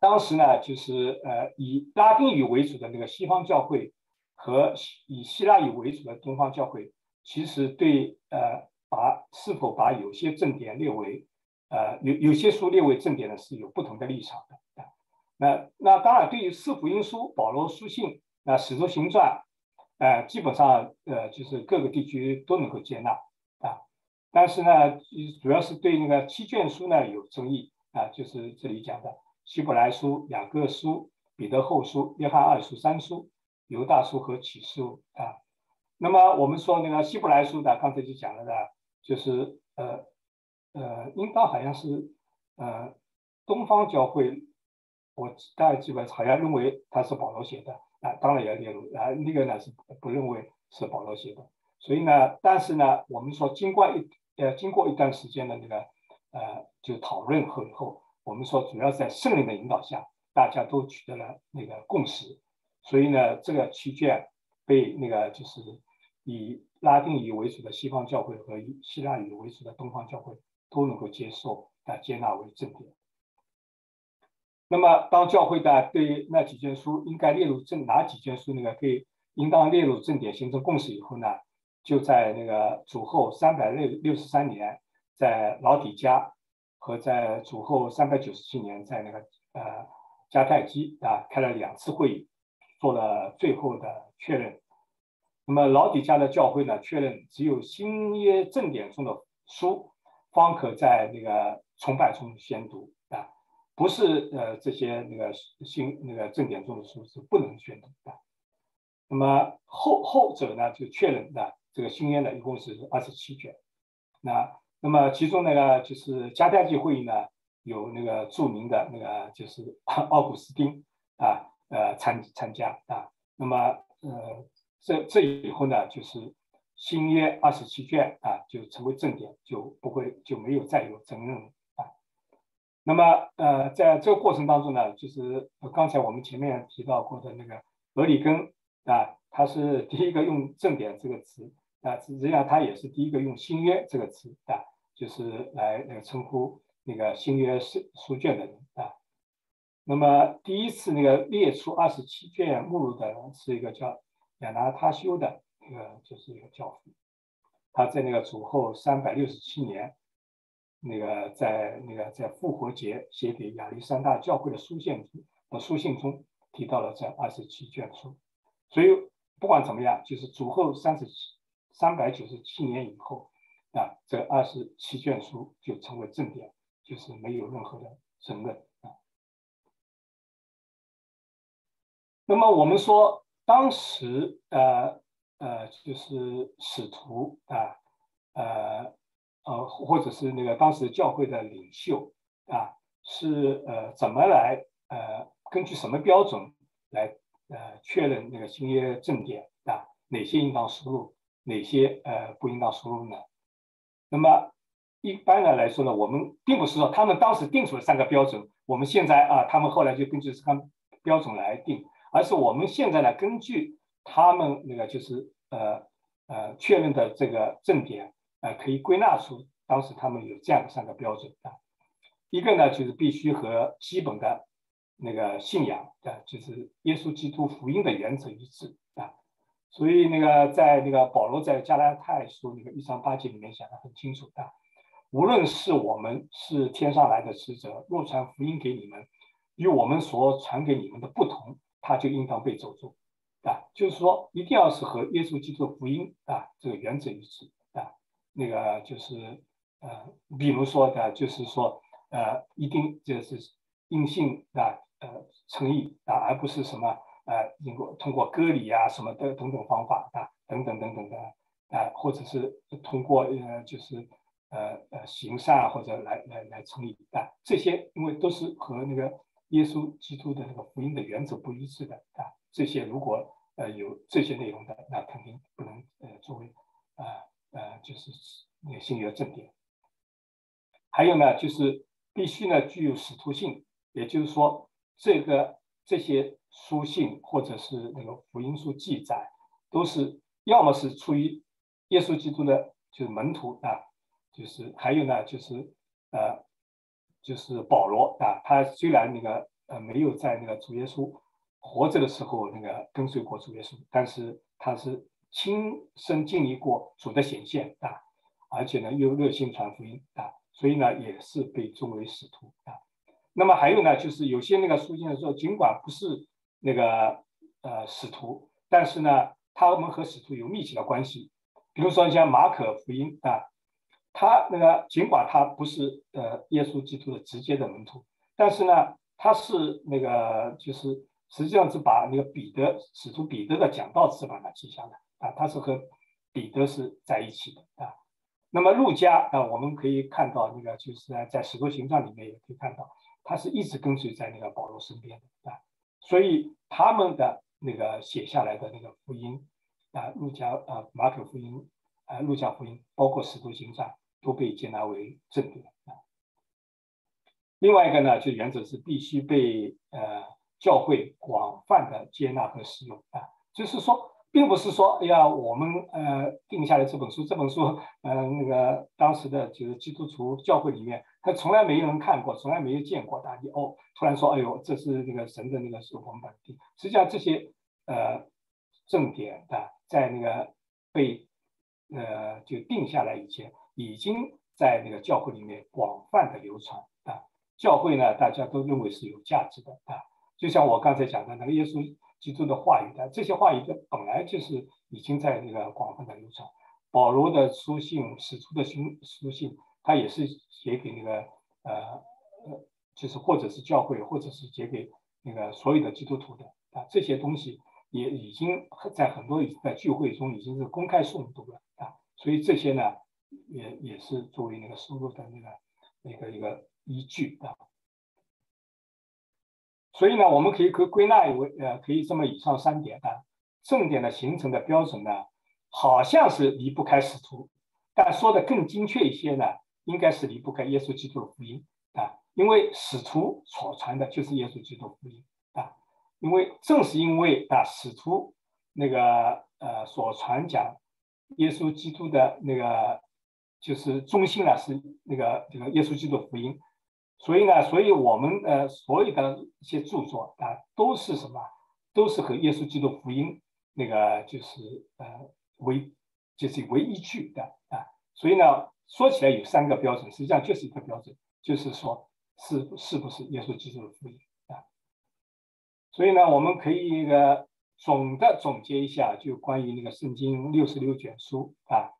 当时呢，就是呃以拉丁语为主的那个西方教会和以希腊语为主的东方教会，其实对呃把是否把有些正典列为呃有有些书列为正典的是有不同的立场的。那那当然，对于四福音书、保罗书信、那使徒行传，呃基本上呃就是各个地区都能够接纳啊。但是呢，主要是对那个七卷书呢有争议啊，就是这里讲的。希伯来书、雅各书、彼得后书、约翰二书、三书、犹大书和启示录啊。那么我们说那个希伯来书的，刚才就讲了的，就是呃呃，应当好像是呃东方教会，我大概基本好像认为他是保罗写的啊，当然也列入啊，那个呢是不认为是保罗写的。所以呢，但是呢，我们说经过一呃经过一段时间的那个呃就讨论后以后。我们说，主要在圣灵的引导下，大家都取得了那个共识，所以呢，这个七卷被那个就是以拉丁语为主的西方教会和以希腊语为主的东方教会都能够接受啊，接纳为正典。那么，当教会的对那几卷书应该列入正哪几卷书那个可以应当列入正典形成共识以后呢，就在那个主后三百六六十三年，在老底家。和在主后三百九十七年，在那个呃迦太基啊开了两次会议，做了最后的确认。那么老底家的教会呢，确认只有新约正典中的书，方可在那个崇拜中宣读啊。不是呃这些那个新那个正典中的书是不能宣读的。那么后后者呢就确认的这个新约呢一共是二十七卷。那那么其中那个就是迦太基会议呢有那个著名的那个就是 奥古斯丁啊呃参参加啊。那么呃这这以后呢就是新约二十七卷啊就成为正典，就不会就没有再有争论。那么，呃，在这个过程当中呢，就是刚才我们前面提到过的那个俄里根啊，他是第一个用“正典”这个词啊，实际上他也是第一个用“新约”这个词啊，就是来那个称呼那个新约书书卷的人啊。那么，第一次那个列出二十七卷目录的是一个叫亚拿他修的那个，就是一个教父，他在那个主后三百六十七年。那个在那个在复活节写给亚历山大教会的书信中，呃书信中提到了这二十七卷书，所以不管怎么样，就是主后三十七三百九十七年以后啊，这二十七卷书就成为正典，就是没有任何的争论啊。那么我们说当时呃呃就是使徒啊呃。呃，或者是那个当时教会的领袖啊，是呃怎么来呃根据什么标准来呃确认那个新约正典啊？哪些应当输入，哪些呃不应当输入呢？那么一般的来说呢，我们并不是说他们当时定出了三个标准，我们现在啊，他们后来就根据这个标准来定，而是我们现在呢，根据他们那个就是呃呃确认的这个正典。呃，可以归纳出当时他们有这样的三个标准啊，一个呢就是必须和基本的那个信仰的，就是耶稣基督福音的原则一致，所以那个在那个保罗在加拉太书那个一章八节里面讲的很清楚的，无论是我们是天上来的使者，若传福音给你们，与我们所传给你们的不同，他就应当被咒诅啊，就是说一定要是和耶稣基督的福音啊这个原则一致啊。那个就是呃，比如说的，就是说呃，一定就是阴性啊，呃，诚意啊，而不是什么呃，经过通过割礼啊什么的等等方法啊，等等等等的啊，或者是通过呃，就是呃呃行善啊或者来来来成立啊，这些因为都是和那个耶稣基督的那个福音的原则不一致的啊，这些如果呃有这些内容的，那肯定不能呃作为啊。呃，就是那个新约正典，还有呢，就是必须呢具有使徒性，也就是说，这个这些书信或者是那个福音书记载，都是要么是出于耶稣基督的，就是门徒啊，就是还有呢，就是呃，就是保罗啊，他虽然那个呃没有在那个主耶稣活着的时候那个跟随过主耶稣，但是他是。亲身经历过主的显现啊，而且呢又热心传福音啊，所以呢也是被尊为使徒啊。那么还有呢，就是有些那个书信的时候，尽管不是那个呃使徒，但是呢他们和使徒有密切的关系。比如说像马可福音啊，他那个尽管他不是呃耶稣基督的直接的门徒，但是呢他是那个就是实际上是把那个彼得使徒彼得的讲道词把它记下来。啊，他是和彼得是在一起的啊。那么路加啊，我们可以看到那个就是在使徒行传里面也可以看到，他是一直跟随在那个保罗身边的啊。所以他们的那个写下来的那个福音啊，路加啊、马可福音啊、路加福音，包括使徒行传，都被接纳为正典啊。另外一个呢，就原则是必须被呃教会广泛的接纳和使用啊，就是说。并不是说，哎呀，我们呃定下来这本书，这本书，呃，那个当时的就是基督徒教会里面，他从来没有人看过，从来没有见过。大家哦，突然说，哎呦，这是那个神的那个是我们本地。实际上这些呃正典的，在那个被呃就定下来以前，已经在那个教会里面广泛的流传啊。教会呢，大家都认为是有价值的啊。就像我刚才讲的那个耶稣。基督的话语的这些话语，的本来就是已经在那个广泛的流传。保罗的书信、使徒的信书信，他也是写给那个呃呃就是或者是教会，或者是写给那个所有的基督徒的啊，这些东西也已经在很多在聚会中已经是公开诵读了啊，所以这些呢，也也是作为那个收入的那个那个一个依据啊。所以呢，我们可以可归纳为呃，可以这么以上三点啊，正点的形成的标准呢，好像是离不开使徒，但说的更精确一些呢，应该是离不开耶稣基督的福音啊，因为使徒所传的就是耶稣基督福音啊，因为正是因为啊，使徒那个呃所传讲耶稣基督的那个就是中心呢是那个这个耶稣基督福音。所以呢，所以我们呃所有的一些著作啊，都是什么？都是和耶稣基督福音那个就是呃为就是为依据的啊。所以呢，说起来有三个标准，实际上就是一个标准，就是说是是不是耶稣基督的福音啊。所以呢，我们可以一个总的总结一下，就关于那个圣经六十六卷书啊，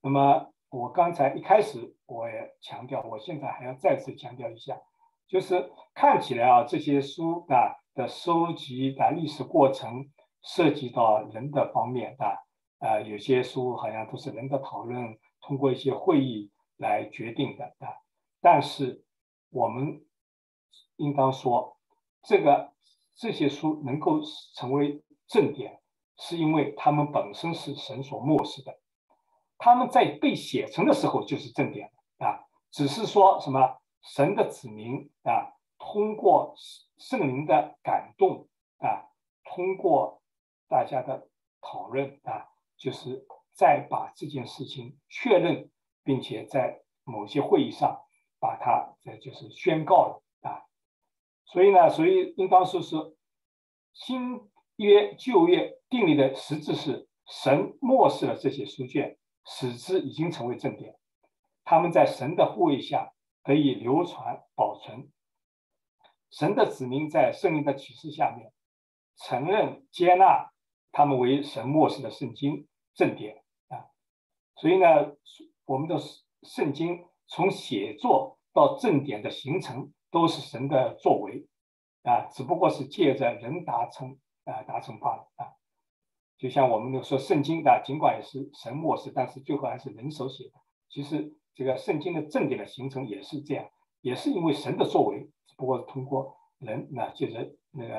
那么。我刚才一开始我也强调，我现在还要再次强调一下，就是看起来啊，这些书啊的收集的历史过程涉及到人的方面啊，呃，有些书好像都是人的讨论，通过一些会议来决定的啊。但是我们应当说，这个这些书能够成为正典，是因为他们本身是神所漠视的。他们在被写成的时候就是正典啊，只是说什么神的子民啊，通过圣灵的感动啊，通过大家的讨论啊，就是再把这件事情确认，并且在某些会议上把它这就是宣告了啊。所以呢，所以应当说是新约旧约定立的实质是神漠视了这些书卷。使之已经成为正典，他们在神的护卫下得以流传保存。神的子民在圣灵的启示下面承认接纳他们为神漠视的圣经正典啊。所以呢，我们的圣经从写作到正典的形成都是神的作为啊，只不过是借着人达成啊达成罢了啊。就像我们说圣经的，尽管也是神默示，但是最后还是人手写的。其实这个圣经的正典的形成也是这样，也是因为神的作为，只不过通过人那借着那个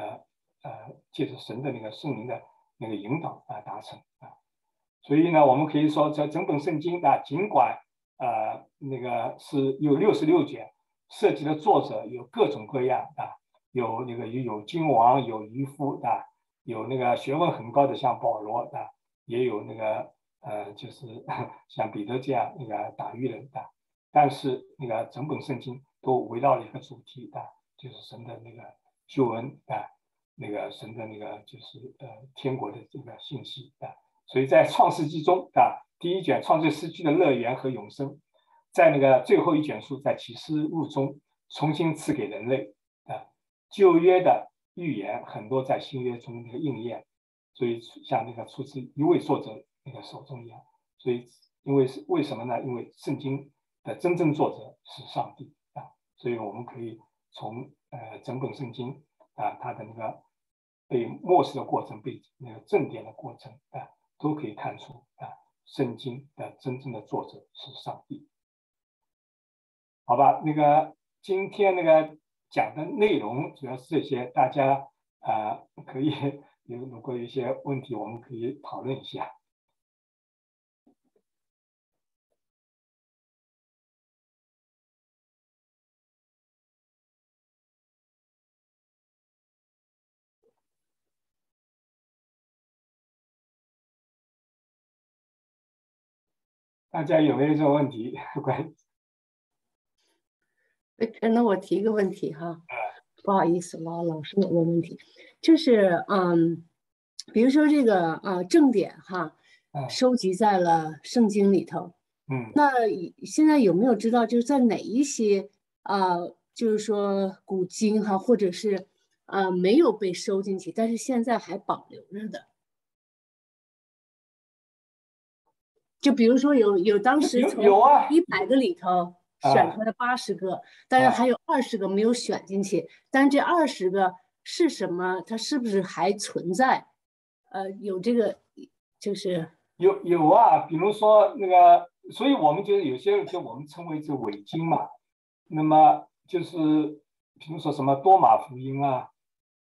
呃借着神的那个圣灵的那个引导啊达成啊。所以呢，我们可以说这整本圣经啊，尽管呃那个是有六十六卷，涉及的作者有各种各样啊，有那个有有君王，有渔夫啊。有那个学问很高的，像保罗啊，也有那个呃，就是 像彼得这样那个打渔人的，但是那个整本圣经都围绕了一个主题啊，就是神的那个救恩啊，那个神的那个就是呃天国的这个信息啊，所以在创世纪中啊，第一卷创世失去的乐园和永生，在那个最后一卷书在启示录中重新赐给人类啊，旧约的。预言很多在新约中那个应验，所以像那个出自一位作者那个手中一样，所以因为是为什么呢？因为圣经的真正作者是上帝啊，所以我们可以从呃整本圣经啊它的那个被漠视的过程，被那个正典的过程啊，都可以看出啊圣经的真正的作者是上帝。好吧，那个今天那个。讲的内容主要是这些，大家啊可以有如果有一些问题，我们可以讨论一下。大家有没有这个问题？关？那我提一个问题哈，不好意思老老师问问题，就是嗯，比如说这个啊正典哈，收集在了圣经里头，嗯，那现在有没有知道就是在哪一些啊，就是说古今哈，或者是啊没有被收进去，但是现在还保留着的？就比如说有有当时从有啊一百个里头。选出来八十个，但是还有二十个没有选进去。但是这二十个是什么？它是不是还存在？呃，有这个，就是有有啊，比如说那个，所以我们就有些就我们称为这伪经嘛。那么就是，比如说什么多马福音啊，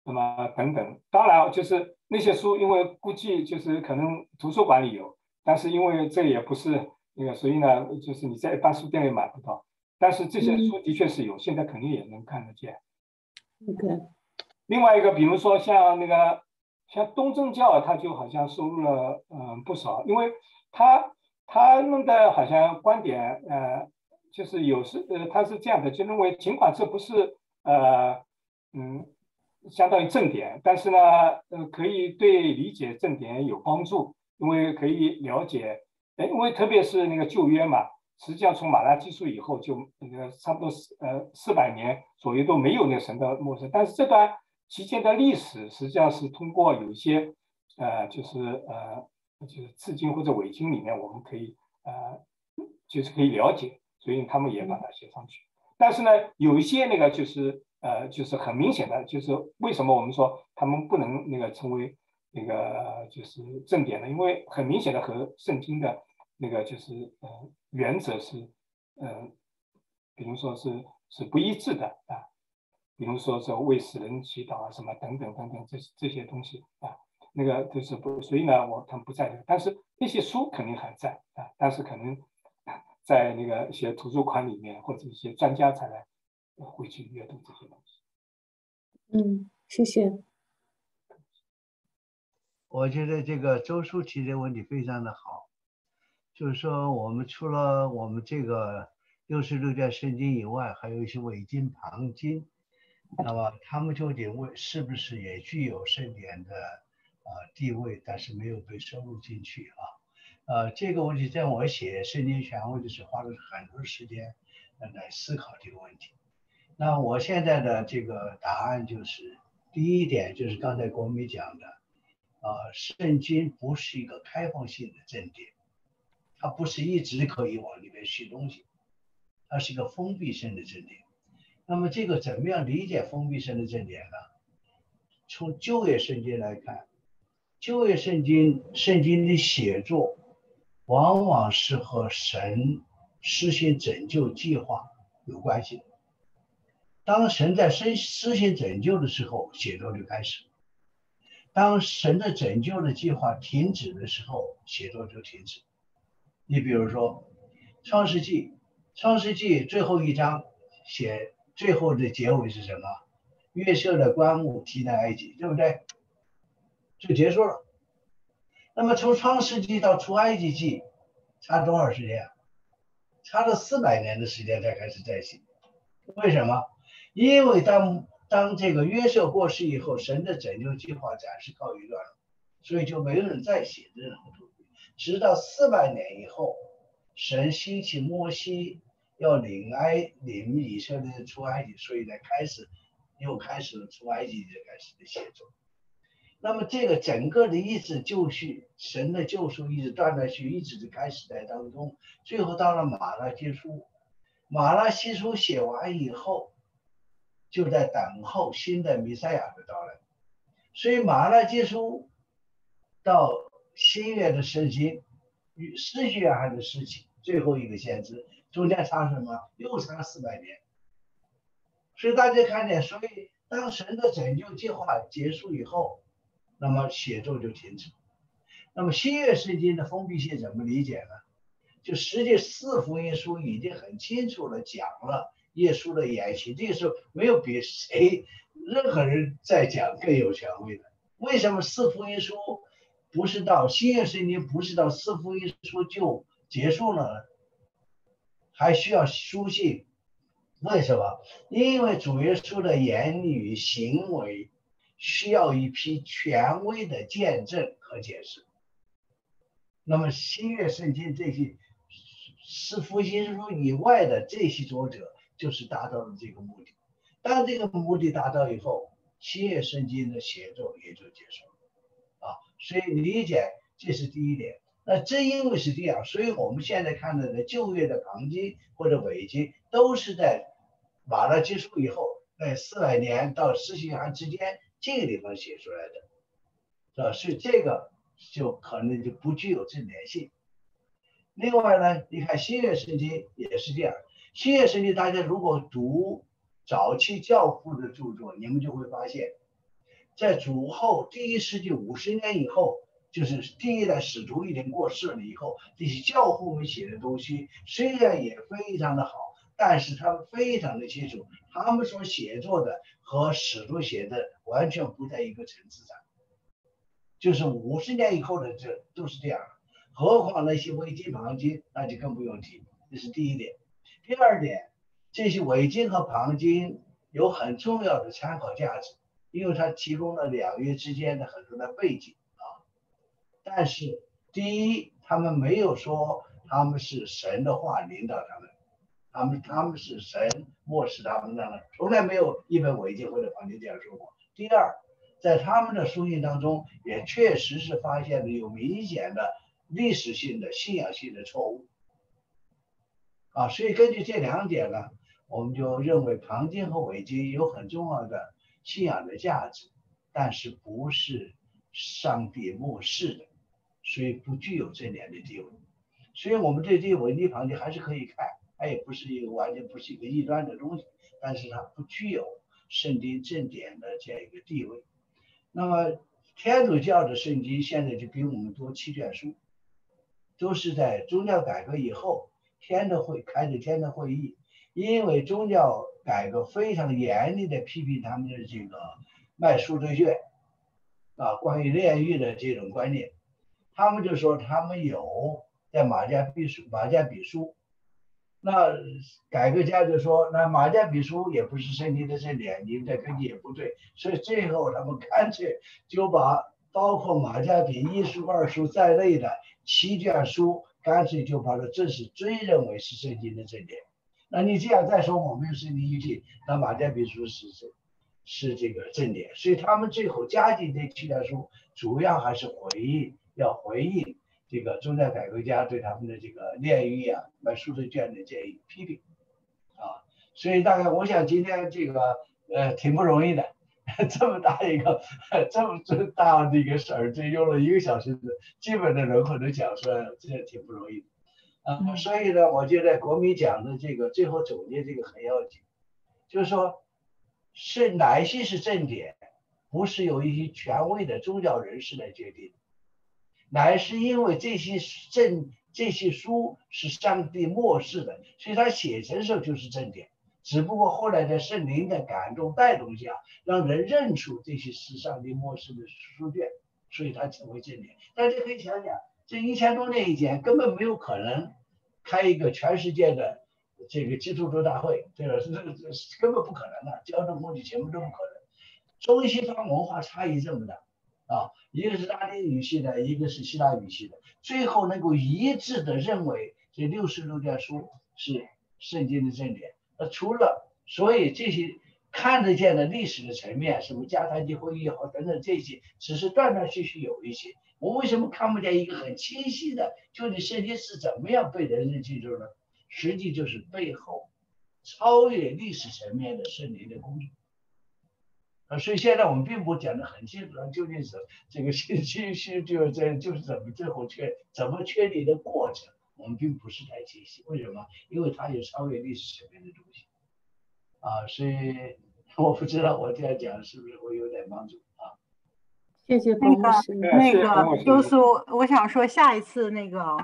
那么等等。当然，就是那些书，因为估计就是可能图书馆里有，但是因为这也不是。那个，所以呢，就是你在一般书店也买不到，但是这些书的确是有，现在肯定也能看得见。OK。另外一个，比如说像那个，像东正教，他就好像收入了嗯不少，因为他他们的好像观点，呃，就是有时呃他是这样的，就认为尽管这不是呃嗯相当于正点，但是呢，呃可以对理解正点有帮助，因为可以了解。哎，因为特别是那个旧约嘛，实际上从马拉基书以后，就那个差不多四呃四百年左右都没有那个神的陌生。但是这段期间的历史，实际上是通过有一些呃，就是呃，就是字经或者伪经里面，我们可以呃，就是可以了解，所以他们也把它写上去。但是呢，有一些那个就是呃，就是很明显的，就是为什么我们说他们不能那个成为。那个就是正点的，因为很明显的和圣经的那个就是呃原则是呃，比如说是是不一致的啊，比如说是为死人祈祷啊什么等等等等这这些东西啊，那个就是不，所以呢我他们不在，但是那些书肯定还在啊，但是可能 在那个一些图书馆里面或者一些专家才来会去阅读这些东西。嗯，谢谢。我觉得这个周书提的问题非常的好，就是说我们除了我们这个六十六卷圣经以外，还有一些伪经旁经，那么他们究竟为是不是也具有圣典的呃地位，但是没有被收录进去啊？呃，这个问题在我写圣经权威的时候花了很多时间来思考这个问题。那我现在的这个答案就是，第一点就是刚才国美讲的。啊，圣经不是一个开放性的正典，它不是一直可以往里面续东西，它是一个封闭性的正典。那么这个怎么样理解封闭性的正典呢？从旧约圣经来看，旧约圣经圣经的写作往往是和神实行拯救计划有关系。当神在实实行拯救的时候，写作就开始。当神的拯救的计划停止的时候，写作就停止。你比如说，《创世纪》，《创世纪》最后一章写最后的结尾是什么？约瑟的棺木提到埃及，对不对？就结束了。那么从《创世纪》到《出埃及记》，差多少时间？差了四百年的时间才开始再写。为什么？因为当当这个约瑟过世以后，神的拯救计划暂时告一段落，所以就没有人再写任何东西。直到四百年以后，神兴起摩西要领埃领以色列出埃及，所以才开始又开始了出埃及的开始的写作。那么这个整个的一直就绪，神的救赎一直断断续，一直的开始在当中，最后到了马拉基书，马拉西书写完以后。就在等候新的弥赛亚的到来，所以马拉基书到新约的圣经与世序还是事情，最后一个先知中间差什么？又差四百年。所以大家看见，所以当神的拯救计划结束以后，那么写作就停止。那么新约圣经的封闭性怎么理解呢？就实际四福音书已经很清楚的讲了。耶稣的言行，这个时候没有比谁任何人在讲更有权威的。为什么四福音书不是到新约圣经不是到四福音书就结束了呢？还需要书信？为什么？因为主耶稣的言语行为需要一批权威的见证和解释。那么新约圣经这些四福音书以外的这些作者。就是达到了这个目的，当这个目的达到以后，新约圣经的写作也就结束了啊。所以理解这是第一点。那正因为是这样，所以我们现在看到的旧约的旁经或者伪经，都是在马拉结束以后，在四百年到施洗约翰之间这个地方写出来的，是吧？所以这个就可能就不具有正联性。另外呢，你看新约圣经也是这样，新约圣经大家如果读早期教父的著作，你们就会发现，在主后第一世纪五十年以后。就是第一代使徒已经过世了以后，这些教父们写的东西虽然也非常的好，但是他们非常的清楚，他们所写作的和使徒写的完全不在一个层次上。就是五十年以后的这都是这样，何况那些伪经旁经，那就更不用提。这是第一点。第二点，这些伪经和旁经有很重要的参考价值，因为它提供了两约之间的很多的背景啊。但是，第一，他们没有说他们是神的话领导他们，他们他们是神漠视他们的，从来没有一本伪经或者旁经这样说过。第二，在他们的书信当中，也确实是发现了有明显的历史性的信仰性的错误。啊，所以根据这两点呢，我们就认为旁经和伪经有很重要的信仰的价值，但是不是上帝漠视的。所以不具有正典的地位，所以我们对这些文经旁经还是可以看，它也不是一个完全不是一个异端的东西，但是它不具有圣经正典的这样一个地位。那么天主教的圣经现在就比我们多七卷书，都是在宗教改革以后天的会开的天的会议，因为宗教改革非常严厉的批评他们的这个卖书的卷啊，关于炼狱的这种观念。他们就说他们有在马加比书，马加比书，那改革家就说那马加比书也不是圣经的正典，你们的根据也不对，所以最后他们干脆就把包括马加比一书、二书在内的七卷书，干脆就把它正式追认为是圣经的正典。那你这样再说我们有圣经依据，那马加比书是是是这个正典，所以他们最后加进这七卷书，主要还是回应。要回应这个宗教改革家对他们的这个炼狱啊、买赎罪券的这一批评啊，所以大概我想今天这个呃挺不容易的，这么大一个这么这大的一个事儿，就用了一个小时的基本的人口能讲出来了，这也挺不容易的啊。所以呢，我觉得国民讲的这个最后总结这个很要紧，就是说是哪些是正点，不是由一些权威的宗教人士来决定。乃是因为这些正这些书是上帝漠视的，所以他写成时候就是正典。只不过后来在圣灵的感动带动下，让人认出这些是上帝漠视的书卷，所以它成为正典。大家可以想想，这一千多年以前根本没有可能开一个全世界的这个基督徒大会，对吧？是这个根本不可能的，交通工具全部都不可能。中西方文化差异这么大。啊，一个是拉丁语系的，一个是希腊语系的，最后能够一致的认为这六十六卷书是圣经的正典。那除了所以这些看得见的历史的层面，什么迦太基会议也好等等这些，只是断断续续有一些。我为什么看不见一个很清晰的，就你圣经是怎么样被人类记住呢？实际就是背后超越历史层面的圣灵的工作。啊，所以现在我们并不讲得很清楚，究竟是这个信息是就在就是怎么最后确怎么确立的过程，我们并不是太清晰。为什么？因为它有超越历史层面的东西。啊，所以我不知道我这样讲是不是会有点帮助啊？谢谢那个那个周叔，我想说下一次那个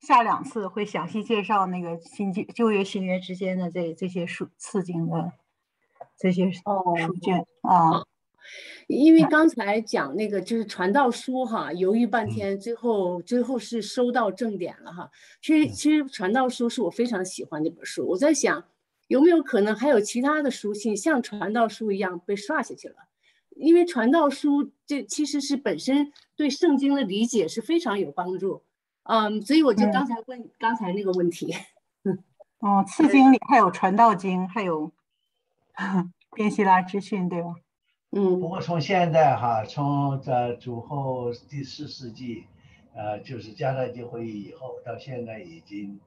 下两次会详细介绍那个新旧旧约新约之间的这这些数次经的。这些书卷啊，因为刚才讲那个就是传道书哈，犹豫半天，最后最后是收到正点了哈。其实其实传道书是我非常喜欢那本书，我在想有没有可能还有其他的书信像传道书一样被刷下去了？因为传道书这其实是本身对圣经的理解是非常有帮助，嗯，所以我就刚才问刚才那个问题，哦，次经里还有传道经，还有。编希腊之训，对吧？嗯。不过从现在哈，从这主后第四世纪呃，就是加泰基会议以后到现在已经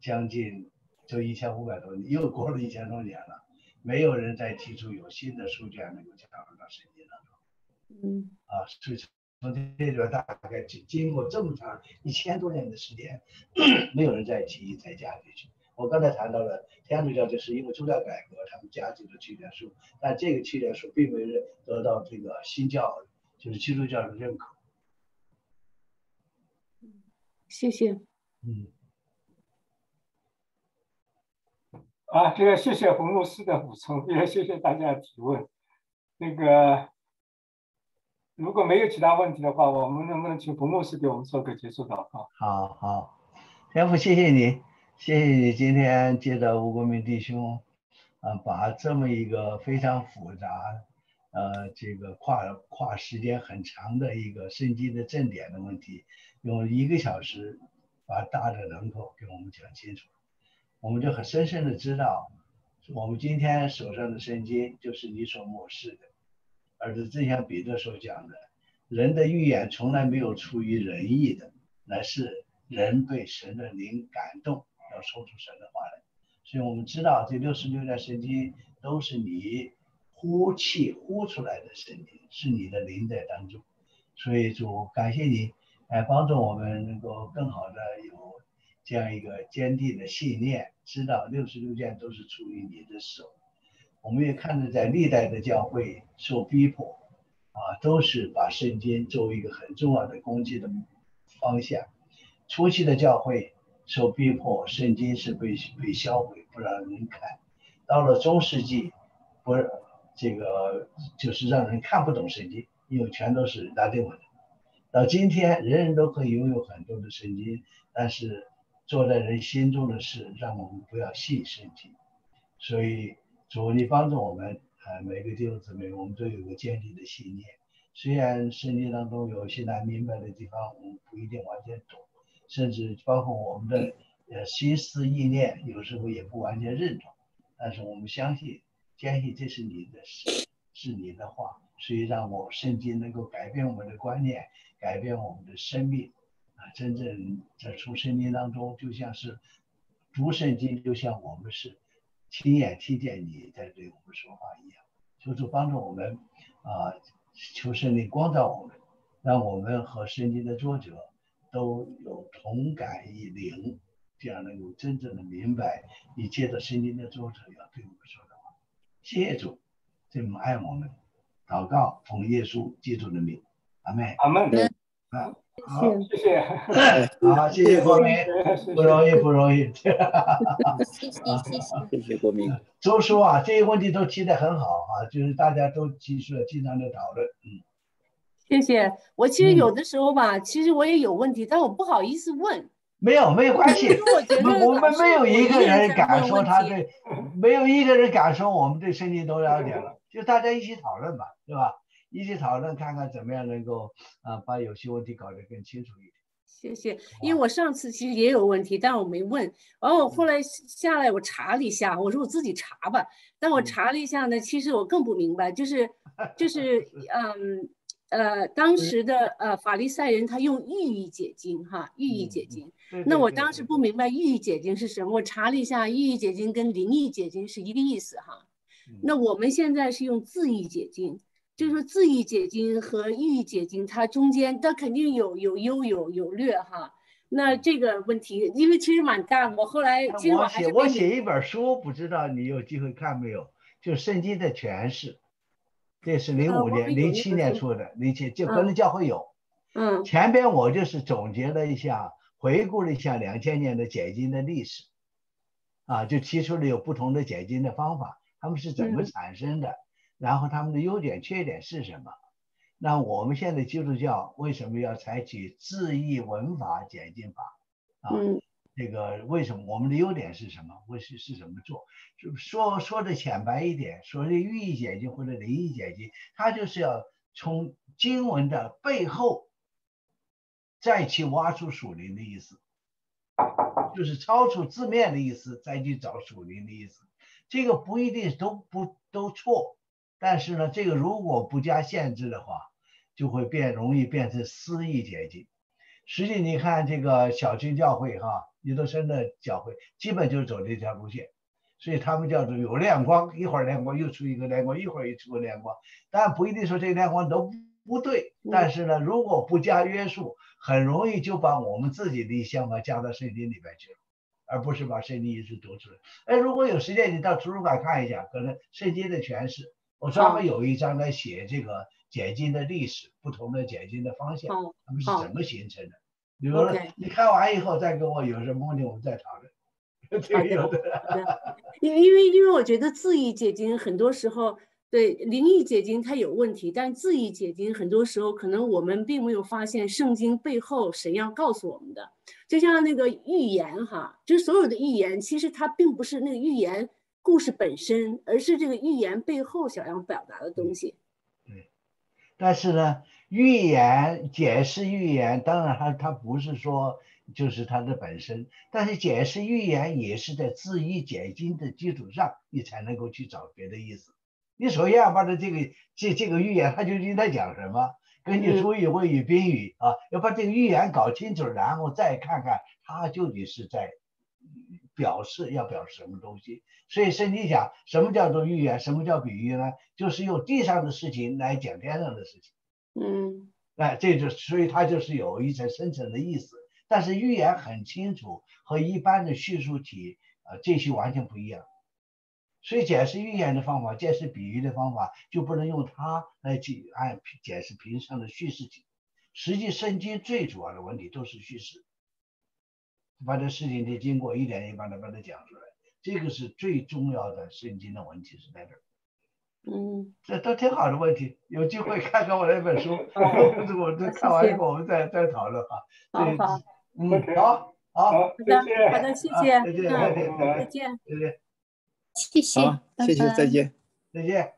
将近就一千五百多年，又过了一千多年了，没有人再提出有新的书卷能够加入到圣经当中。嗯。啊，所以从这个大概经经过这么长一千多年的时间，没有人再提议再加进去。我刚才谈到了天主教，就是因为宗教改革，他们加进了七点数，但这个七点数并没有得到这个新教，就是基督教的认可。谢谢。嗯。啊，这个谢谢冯牧师的补充，也谢谢大家的提问。那个如果没有其他问题的话，我们能不能请冯牧师给我们做个结束祷告？好好，天父，谢谢你。谢谢你今天接着吴国明弟兄，啊，把这么一个非常复杂，呃，这个跨跨时间很长的一个圣经的正点的问题，用一个小时把大的轮廓给我们讲清楚，我们就很深深的知道，我们今天手上的圣经就是你所漠视的，而是正像彼得所讲的，人的预言从来没有出于仁义的，乃是人被神的灵感动。说出神的话来，所以我们知道这六十六段圣经都是你呼气呼出来的圣经，是你的灵在当中。所以主感谢你，来帮助我们能够更好的有这样一个坚定的信念，知道六十六卷都是出于你的手。我们也看着在历代的教会受逼迫，啊，都是把圣经作为一个很重要的攻击的方向。初期的教会。受逼迫，圣经是被被销毁，不让人看。到了中世纪，不，这个就是让人看不懂圣经，因为全都是拉丁文。到今天，人人都可以拥有很多的圣经，但是做在人心中的事，让我们不要信圣经。所以，主你帮助我们，啊，每个弟兄姊妹，我们都有个坚定的信念。虽然圣经当中有些难明白的地方，我们不一定完全懂。甚至包括我们的呃心思意念，有时候也不完全认同，但是我们相信，坚信这是你的是是你的话，所以让我圣经能够改变我们的观念，改变我们的生命啊！真正在出圣经当中，就像是读圣经，就像我们是亲眼听见你在对我们说话一样。求主帮助我们啊，求圣灵光照我们，让我们和圣经的作者。都有同感一灵，这样能够真正的明白你借着圣经的作者要对我们说的话。谢谢主，这么爱我们，祷告奉耶稣基督的名，阿门。阿门。啊，好，谢谢。好，谢谢国民，不容易，不容易。谢谢，谢谢，谢谢国民。周叔啊，这些问题都提得很好啊，就是大家都提出了经常的讨论，嗯。谢谢。我其实有的时候吧，其实我也有问题，但我不好意思问。没有，没有关系。我们没有一个人敢说他对，没有一个人敢说我们对身体都了解了。就大家一起讨论吧，对吧？一起讨论，看看怎么样能够啊把有些问题搞得更清楚一点。谢谢。因为我上次其实也有问题，但我没问。然后我后来下来，我查了一下，我说我自己查吧。但我查了一下呢，其实我更不明白，就是就是 嗯。呃，当时的呃法利赛人他用寓意解经哈，寓意解经。那我当时不明白寓意解经是什么，我查了一下，寓意解经跟灵异解经是一个意思哈。那我们现在是用字义解经，就是说字义解经和寓意解经，它中间它肯定有有优有有劣哈。那这个问题，因为其实蛮大，我后来其实我写我写一本书，不知道你有机会看没有？就圣经的诠释。这是零五年、零七年出的，零七就可能教会有。嗯，前边我就是总结了一下，回顾了一下两千年的解经的历史，啊，就提出了有不同的解经的方法，他们是怎么产生的，然后他们的优点、缺点是什么？那我们现在基督教为什么要采取字义文法解经法？啊？这个为什么我们的优点是什么？为是是怎么做？就说说的浅白一点，说的寓意解经或者灵异解经，它就是要从经文的背后再去挖出属灵的意思，就是超出字面的意思，再去找属灵的意思。这个不一定都不都错，但是呢，这个如果不加限制的话，就会变容易变成私意解经。实际你看这个小型教会哈，尼德森的教会基本就是走这条路线，所以他们叫做有亮光，一会儿亮光又出一个亮光，一会儿又出个亮光，但不一定说这个亮光都不对。但是呢，如果不加约束，很容易就把我们自己的想法加到圣经里边去了，而不是把圣经一直读出来。哎，如果有时间，你到图书馆看一下，可能圣经的诠释，我专门有一章来写这个。解经的历史，不同的解经的方向，他们是怎么形成的？比如说，你看完以后再跟我有什么问题，我们再讨论。对，有的。因因为因为我觉得字义解经很多时候，对灵异解经它有问题，但字义解经很多时候可能我们并没有发现圣经背后神要告诉我们的。就像那个预言哈，就是所有的预言，其实它并不是那个预言故事本身，而是这个预言背后想要表达的东西。但是呢，预言解释预言，当然它它不是说就是它的本身，但是解释预言也是在字义解经的基础上，你才能够去找别的意思。你首先要把它这个这这个预言，它究竟在讲什么？根据主语、谓语、宾语啊，要把这个预言搞清楚，然后再看看它究竟是在表示要表示什么东西。所以圣经讲什么叫做预言，什么叫比喻呢？就是用地上的事情来讲天上的事情。嗯，哎，这就所以它就是有一层深层的意思。但是预言很清楚，和一般的叙述体呃这些完全不一样。所以解释预言的方法，解释比喻的方法，就不能用它来去按解释平常的叙事体。实际圣经最主要的问题都是叙事，把这事情的经过一点一点的把它讲出来。这个是最重要的圣经的问题是在这儿，嗯，这都挺好的问题，有机会 看看我那本书，我这看完以后我们再再讨论哈。好好，嗯，好，好，好的，好的，谢谢，再见，再见，再见，再见，谢谢，谢谢，再见，再见。